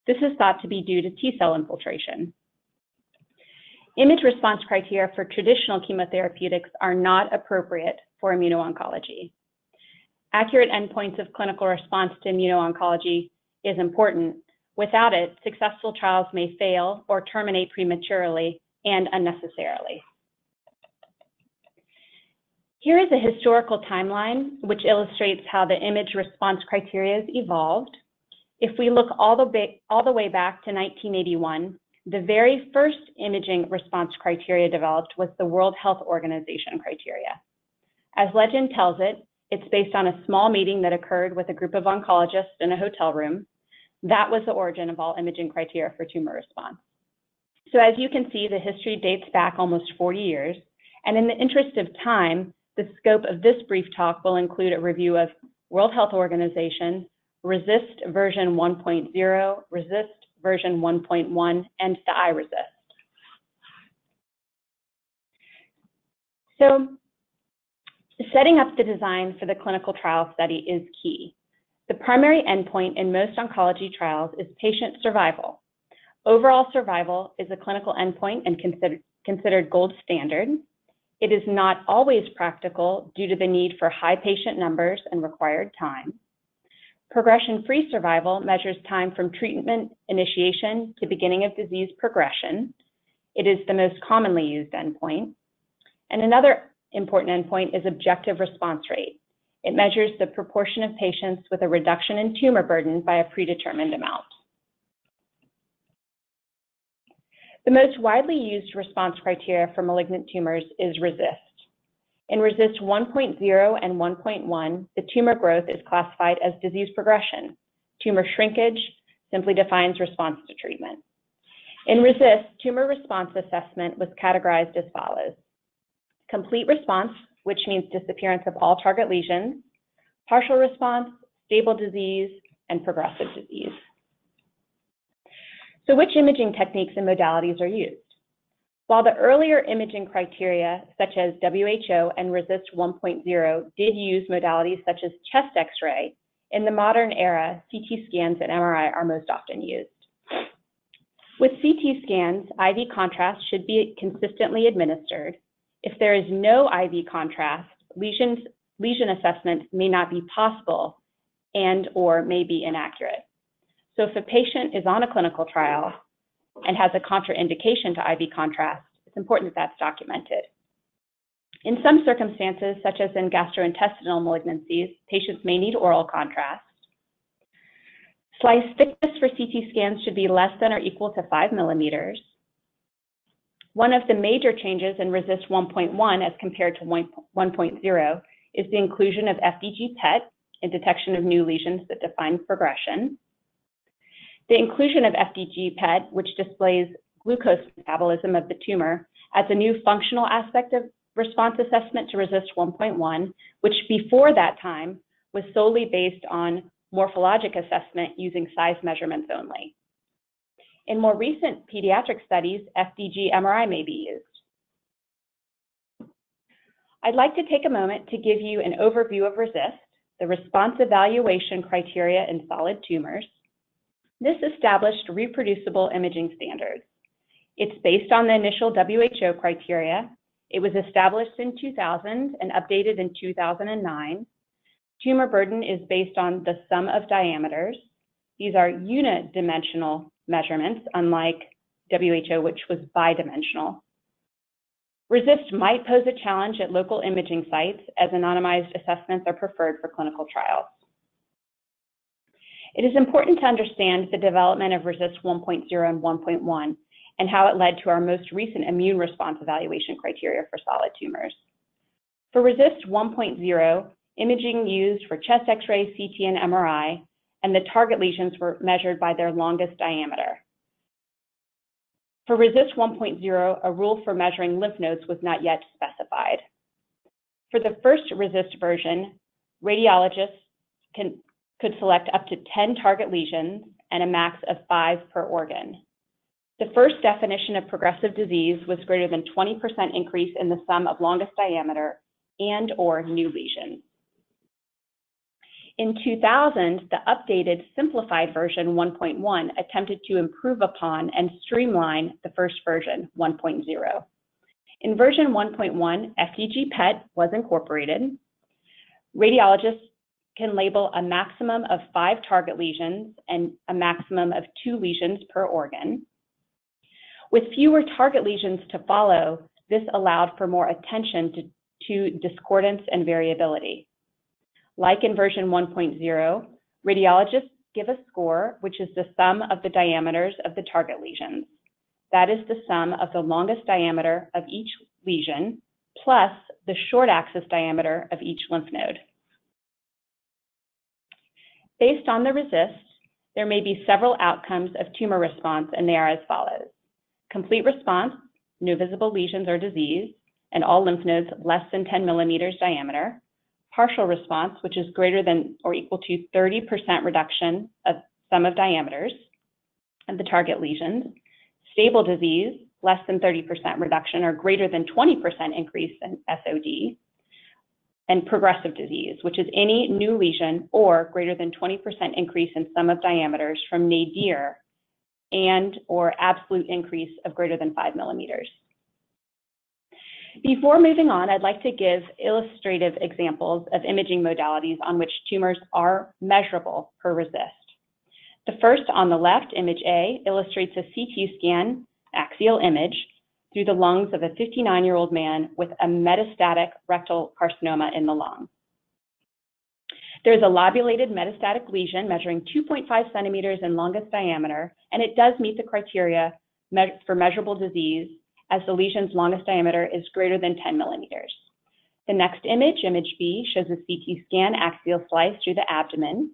This is thought to be due to T cell infiltration. Image response criteria for traditional chemotherapeutics are not appropriate for immuno-oncology. Accurate endpoints of clinical response to immuno-oncology is important. Without it, successful trials may fail or terminate prematurely and unnecessarily. Here is a historical timeline which illustrates how the image response criteria has evolved. If we look all the, all the way back to 1981, the very first imaging response criteria developed was the World Health Organization criteria. As legend tells it, it's based on a small meeting that occurred with a group of oncologists in a hotel room. That was the origin of all imaging criteria for tumor response. So as you can see, the history dates back almost 40 years. And in the interest of time, the scope of this brief talk will include a review of World Health Organization, RECIST version 1.0, RECIST version 1.1, and the iRECIST. So setting up the design for the clinical trial study is key. The primary endpoint in most oncology trials is patient survival. Overall survival is a clinical endpoint and considered gold standard. It is not always practical due to the need for high patient numbers and required time. Progression-free survival measures time from treatment initiation to beginning of disease progression. It is the most commonly used endpoint. And another important endpoint is objective response rate. It measures the proportion of patients with a reduction in tumor burden by a predetermined amount. The most widely used response criteria for malignant tumors is RECIST. In RECIST 1.0 and 1.1, the tumor growth is classified as disease progression. Tumor shrinkage simply defines response to treatment. In RECIST, tumor response assessment was categorized as follows. Complete response, which means disappearance of all target lesions, partial response, stable disease, and progressive disease. So which imaging techniques and modalities are used? While the earlier imaging criteria, such as WHO and RECIST 1.0, did use modalities such as chest x-ray, in the modern era, CT scans and MRI are most often used. With CT scans, IV contrast should be consistently administered. If there is no IV contrast, lesions, lesion assessment may not be possible and or may be inaccurate. So if a patient is on a clinical trial and has a contraindication to IV contrast, it's important that that's documented. In some circumstances, such as in gastrointestinal malignancies, patients may need oral contrast. Slice thickness for CT scans should be less than or equal to 5 millimeters. One of the major changes in RECIST 1.1 as compared to 1.0 is the inclusion of FDG PET in detection of new lesions that define progression. The inclusion of FDG PET, which displays glucose metabolism of the tumor, adds a new functional aspect of response assessment to RECIST 1.1, which before that time was solely based on morphologic assessment using size measurements only. In more recent pediatric studies, FDG MRI may be used. I'd like to take a moment to give you an overview of RECIST, the response evaluation criteria in solid tumors, this established reproducible imaging standards. It's based on the initial WHO criteria. It was established in 2000 and updated in 2009. Tumor burden is based on the sum of diameters. These are unidimensional measurements, unlike WHO, which was bidimensional. RECIST might pose a challenge at local imaging sites as anonymized assessments are preferred for clinical trials. It is important to understand the development of RECIST 1.0 and 1.1 and how it led to our most recent immune response evaluation criteria for solid tumors. For RECIST 1.0, imaging used for chest x-ray, CT, and MRI, and the target lesions were measured by their longest diameter. For RECIST 1.0, a rule for measuring lymph nodes was not yet specified. For the first RECIST version, radiologists can could select up to 10 target lesions and a max of five per organ. The first definition of progressive disease was greater than 20% increase in the sum of longest diameter and or new lesions. In 2000, the updated simplified version 1.1 attempted to improve upon and streamline the first version 1.0. In version 1.1, FDG PET was incorporated. Radiologists can label a maximum of five target lesions and a maximum of two lesions per organ. With fewer target lesions to follow, this allowed for more attention to, to discordance and variability. Like in version 1.0, radiologists give a score, which is the sum of the diameters of the target lesions. That is the sum of the longest diameter of each lesion plus the short axis diameter of each lymph node. Based on the RECIST, there may be several outcomes of tumor response, and they are as follows. Complete response, no visible lesions or disease, and all lymph nodes less than 10 millimeters diameter. Partial response, which is greater than or equal to 30% reduction of sum of diameters of the target lesions. Stable disease, less than 30% reduction or greater than 20% increase in SOD. And progressive disease, which is any new lesion or greater than 20% increase in sum of diameters from nadir and or absolute increase of greater than 5 millimeters. Before moving on, I'd like to give illustrative examples of imaging modalities on which tumors are measurable per RECIST. The first on the left, image A, illustrates a CT scan axial image through the lungs of a 59-year-old man with a metastatic rectal carcinoma in the lung. There's a lobulated metastatic lesion measuring 2.5 centimeters in longest diameter, and it does meet the criteria for measurable disease as the lesion's longest diameter is greater than 10 millimeters. The next image, image B, shows a CT scan axial slice through the abdomen.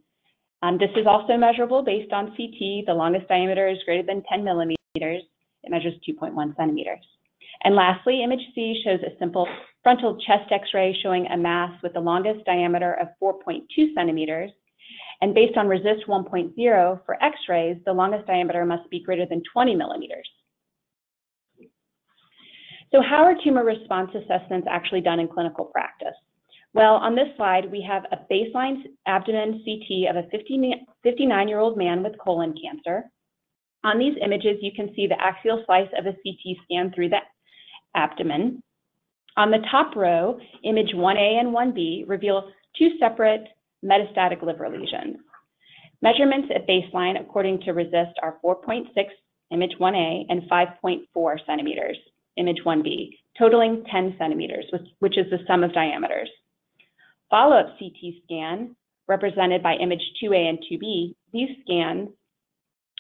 Um, this is also measurable based on CT. The longest diameter is greater than 10 millimeters. It measures 2.1 centimeters. And lastly, image C shows a simple frontal chest x-ray showing a mass with the longest diameter of 4.2 centimeters. And based on RECIST 1.0 for x-rays, the longest diameter must be greater than 20 millimeters. So how are tumor response assessments actually done in clinical practice? Well, on this slide, we have a baseline abdomen CT of a 59-year-old man with colon cancer. On these images, you can see the axial slice of a CT scan through the abdomen. On the top row, image 1A and 1B reveal two separate metastatic liver lesions. Measurements at baseline, according to RECIST are 4.6 image 1A and 5.4 centimeters image 1B, totaling 10 centimeters, which, which is the sum of diameters. Follow-up CT scan, represented by image 2A and 2B, these scans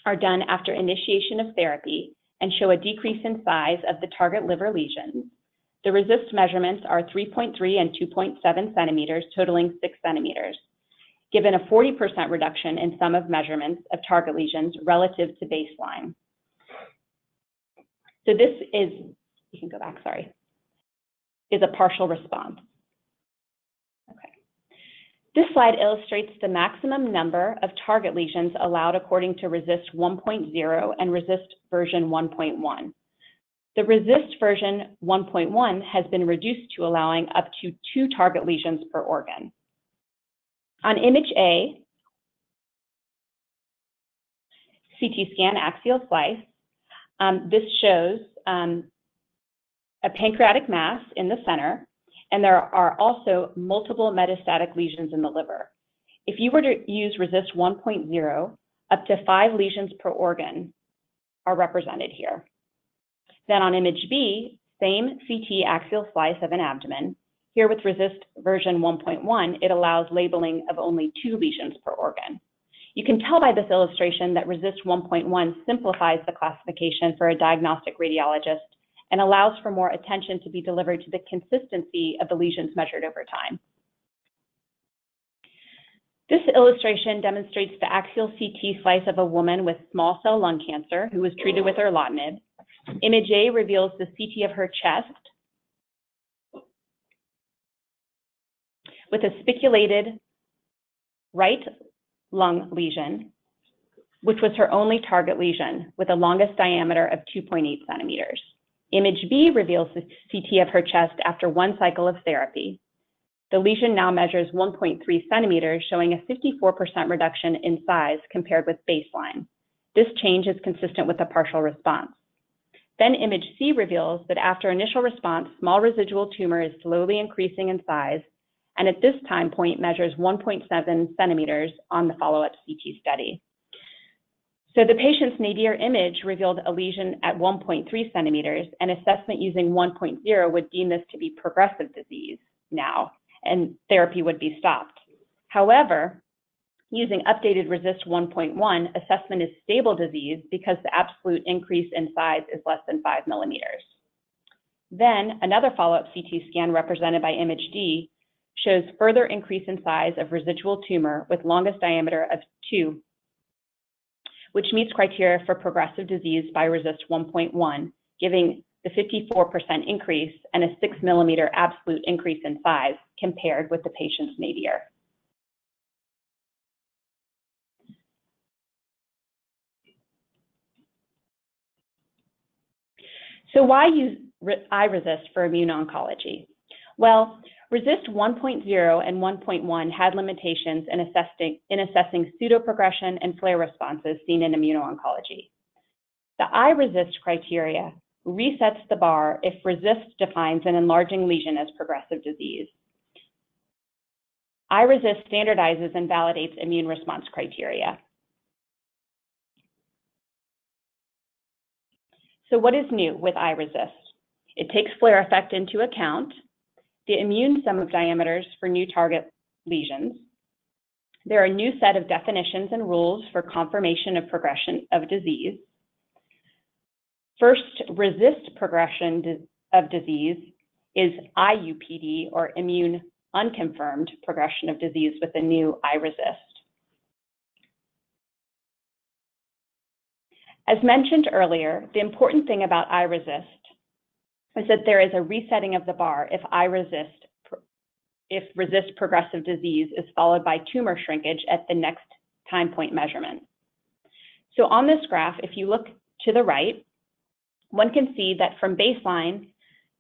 are done after initiation of therapy and show a decrease in size of the target liver lesions. The RECIST measurements are 3.3 and 2.7 centimeters, totaling 6 centimeters, given a 40% reduction in sum of measurements of target lesions relative to baseline. So this is you can go back, sorry, is a partial response. This slide illustrates the maximum number of target lesions allowed according to RECIST 1.0 and RECIST version 1.1. The RECIST version 1.1 has been reduced to allowing up to two target lesions per organ. On image A, CT scan axial slice, um, this shows um, a pancreatic mass in the center, and there are also multiple metastatic lesions in the liver. If you were to use RECIST 1.0, up to five lesions per organ are represented here. Then on image B, same CT axial slice of an abdomen. Here with RECIST version 1.1, it allows labeling of only two lesions per organ. You can tell by this illustration that RECIST 1.1 simplifies the classification for a diagnostic radiologist and allows for more attention to be delivered to the consistency of the lesions measured over time. This illustration demonstrates the axial CT slice of a woman with small cell lung cancer who was treated with erlotinib. Image A reveals the CT of her chest with a spiculated right lung lesion, which was her only target lesion with a longest diameter of 2.8 centimeters. Image B reveals the CT of her chest after one cycle of therapy. The lesion now measures 1.3 centimeters, showing a 54% reduction in size compared with baseline. This change is consistent with a partial response. Then image C reveals that after initial response, small residual tumor is slowly increasing in size, and at this time point measures 1.7 centimeters on the follow-up CT study. So the patient's nadir image revealed a lesion at 1.3 centimeters, and assessment using 1.0 would deem this to be progressive disease now, and therapy would be stopped. However, using updated RECIST 1.1, assessment is stable disease because the absolute increase in size is less than 5 millimeters. Then another follow-up CT scan represented by image D shows further increase in size of residual tumor with longest diameter of 2 which meets criteria for progressive disease by RECIST 1.1, giving the 54% increase and a 6 millimeter absolute increase in size compared with the patient's nadir. So why use iRECIST for immune oncology? Well, RECIST 1.0 and 1.1 had limitations in assessing, in assessing pseudoprogression and flare responses seen in immuno-oncology. The iRECIST criteria resets the bar if RECIST defines an enlarging lesion as progressive disease. iRECIST standardizes and validates immune response criteria. So what is new with iRECIST? It takes flare effect into account, the immune sum of diameters for new target lesions. There are a new set of definitions and rules for confirmation of progression of disease. First, RECIST progression of disease is IUPD or immune unconfirmed progression of disease with a new iRECIST. As mentioned earlier, the important thing about iRECIST is that there is a resetting of the bar if iRECIST if RECIST progressive disease is followed by tumor shrinkage at the next time point measurement. So on this graph, if you look to the right, one can see that from baseline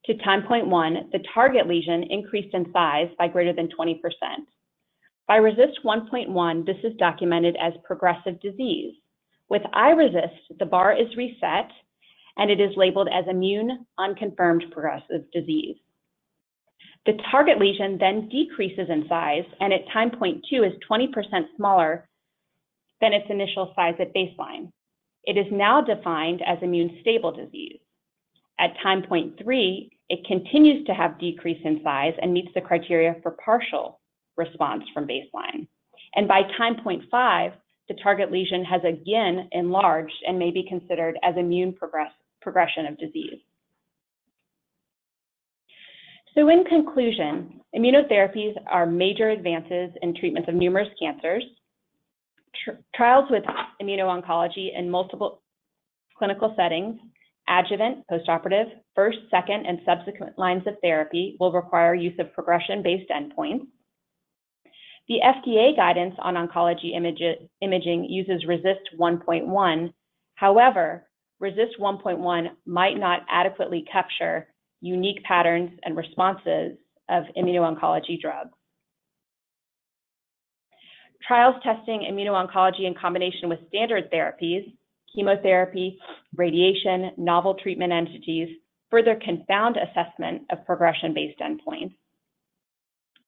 to time point one, the target lesion increased in size by greater than 20%. By RECIST 1.1, this is documented as progressive disease. With iRECIST, the bar is reset and it is labeled as immune unconfirmed progressive disease. The target lesion then decreases in size and at time point two is 20% smaller than its initial size at baseline. It is now defined as immune stable disease. At time point three, it continues to have decrease in size and meets the criteria for partial response from baseline. And by time point five, the target lesion has again enlarged and may be considered as immune progress progression of disease. So in conclusion, immunotherapies are major advances in treatments of numerous cancers. Tr trials with immuno-oncology in multiple clinical settings, adjuvant, postoperative, first, second, and subsequent lines of therapy will require use of progression-based endpoints. The FDA guidance on oncology image imaging uses RECIST 1.1. However, RECIST 1.1 might not adequately capture unique patterns and responses of immuno-oncology drugs. Trials testing immuno-oncology in combination with standard therapies, chemotherapy, radiation, novel treatment entities, further confound assessment of progression-based endpoints.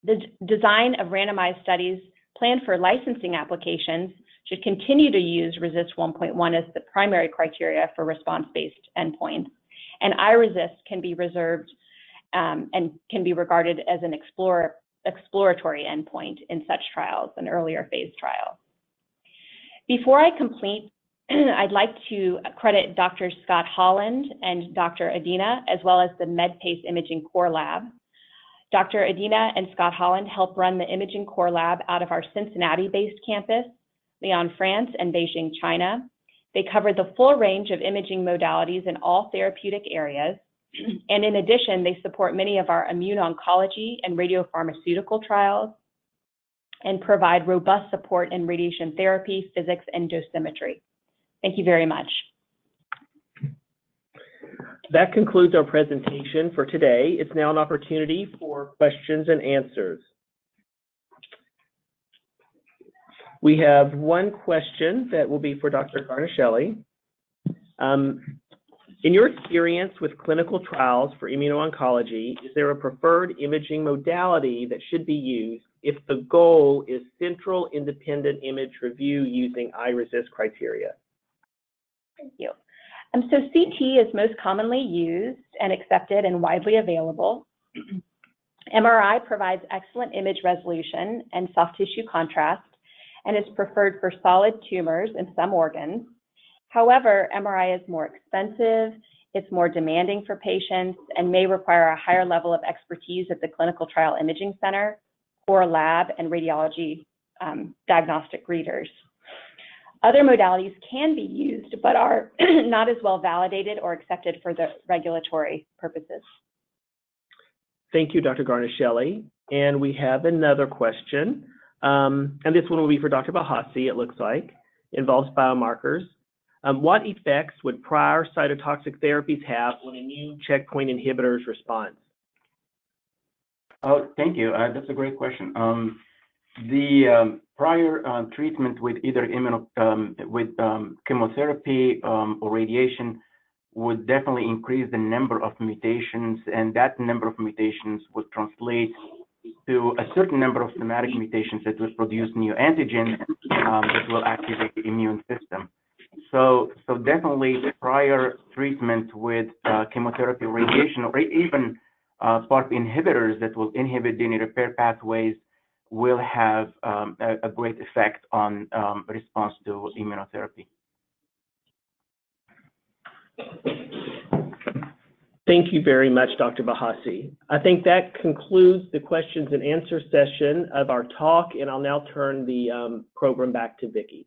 The design of randomized studies planned for licensing applications should continue to use RECIST 1.1 as the primary criteria for response-based endpoints. And iRECIST can be reserved um, and can be regarded as an exploratory endpoint in such trials, an earlier phase trial. Before I complete, I'd like to credit Dr. Scott Holland and Dr. Adina, as well as the MedPace Imaging Core Lab. Dr. Adina and Scott Holland help run the Imaging Core Lab out of our Cincinnati-based campus Lyon, France, and Beijing, China. They cover the full range of imaging modalities in all therapeutic areas. And in addition, they support many of our immune oncology and radiopharmaceutical trials and provide robust support in radiation therapy, physics, and dosimetry. Thank you very much. That concludes our presentation for today. It's now an opportunity for questions and answers. We have one question that will be for Dr. Guarnaschelli. Um, in your experience with clinical trials for immuno-oncology, is there a preferred imaging modality that should be used if the goal is central independent image review using iRECIST criteria? Thank you. Um, so CT is most commonly used and accepted and widely available. MRI provides excellent image resolution and soft tissue contrast and is preferred for solid tumors in some organs. However, MRI is more expensive, it's more demanding for patients, and may require a higher level of expertise at the Clinical Trial Imaging Center, core lab, and radiology um, diagnostic readers. Other modalities can be used, but are not as well validated or accepted for the regulatory purposes. Thank you, Dr. Guarnaschelli. And we have another question. Um, and this one will be for Dr. Bahasi, it looks like. Involves biomarkers. Um, what effects would prior cytotoxic therapies have on immune checkpoint inhibitors response? Oh, thank you. Uh, that's a great question. Um, the um, prior uh, treatment with either immuno, um, with um, chemotherapy um, or radiation would definitely increase the number of mutations, and that number of mutations would translate to a certain number of somatic mutations that will produce new antigens um, that will activate the immune system. So, so definitely prior treatment with uh, chemotherapy, radiation, or even uh, PARP inhibitors that will inhibit DNA repair pathways will have um, a, a, great effect on um, response to immunotherapy. Thank you very much, Dr. Bahasi. I think that concludes the questions and answer session of our talk, and I'll now turn the um, program back to Vicki.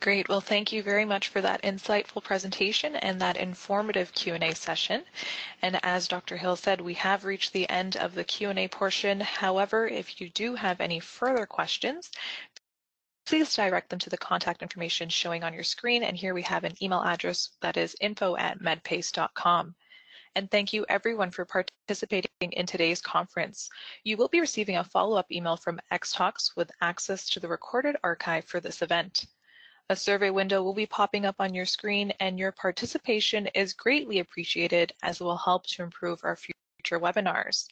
Great. Well, thank you very much for that insightful presentation and that informative Q&A session. And as Dr. Hill said, we have reached the end of the Q&A portion. However, if you do have any further questions, please direct them to the contact information showing on your screen. And here we have an email address that is info at medpace.com and thank you everyone for participating in today's conference. You will be receiving a follow-up email from XTalks with access to the recorded archive for this event. A survey window will be popping up on your screen and your participation is greatly appreciated as it will help to improve our future webinars.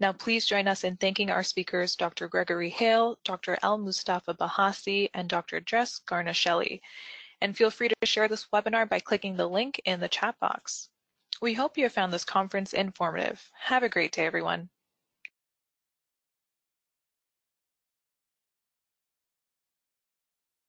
Now please join us in thanking our speakers, Dr. Gregory Hale, Dr. El Mustafa Bahasi, and Dr. Jess Guarnaschelli. And feel free to share this webinar by clicking the link in the chat box. We hope you have found this conference informative. Have a great day, everyone.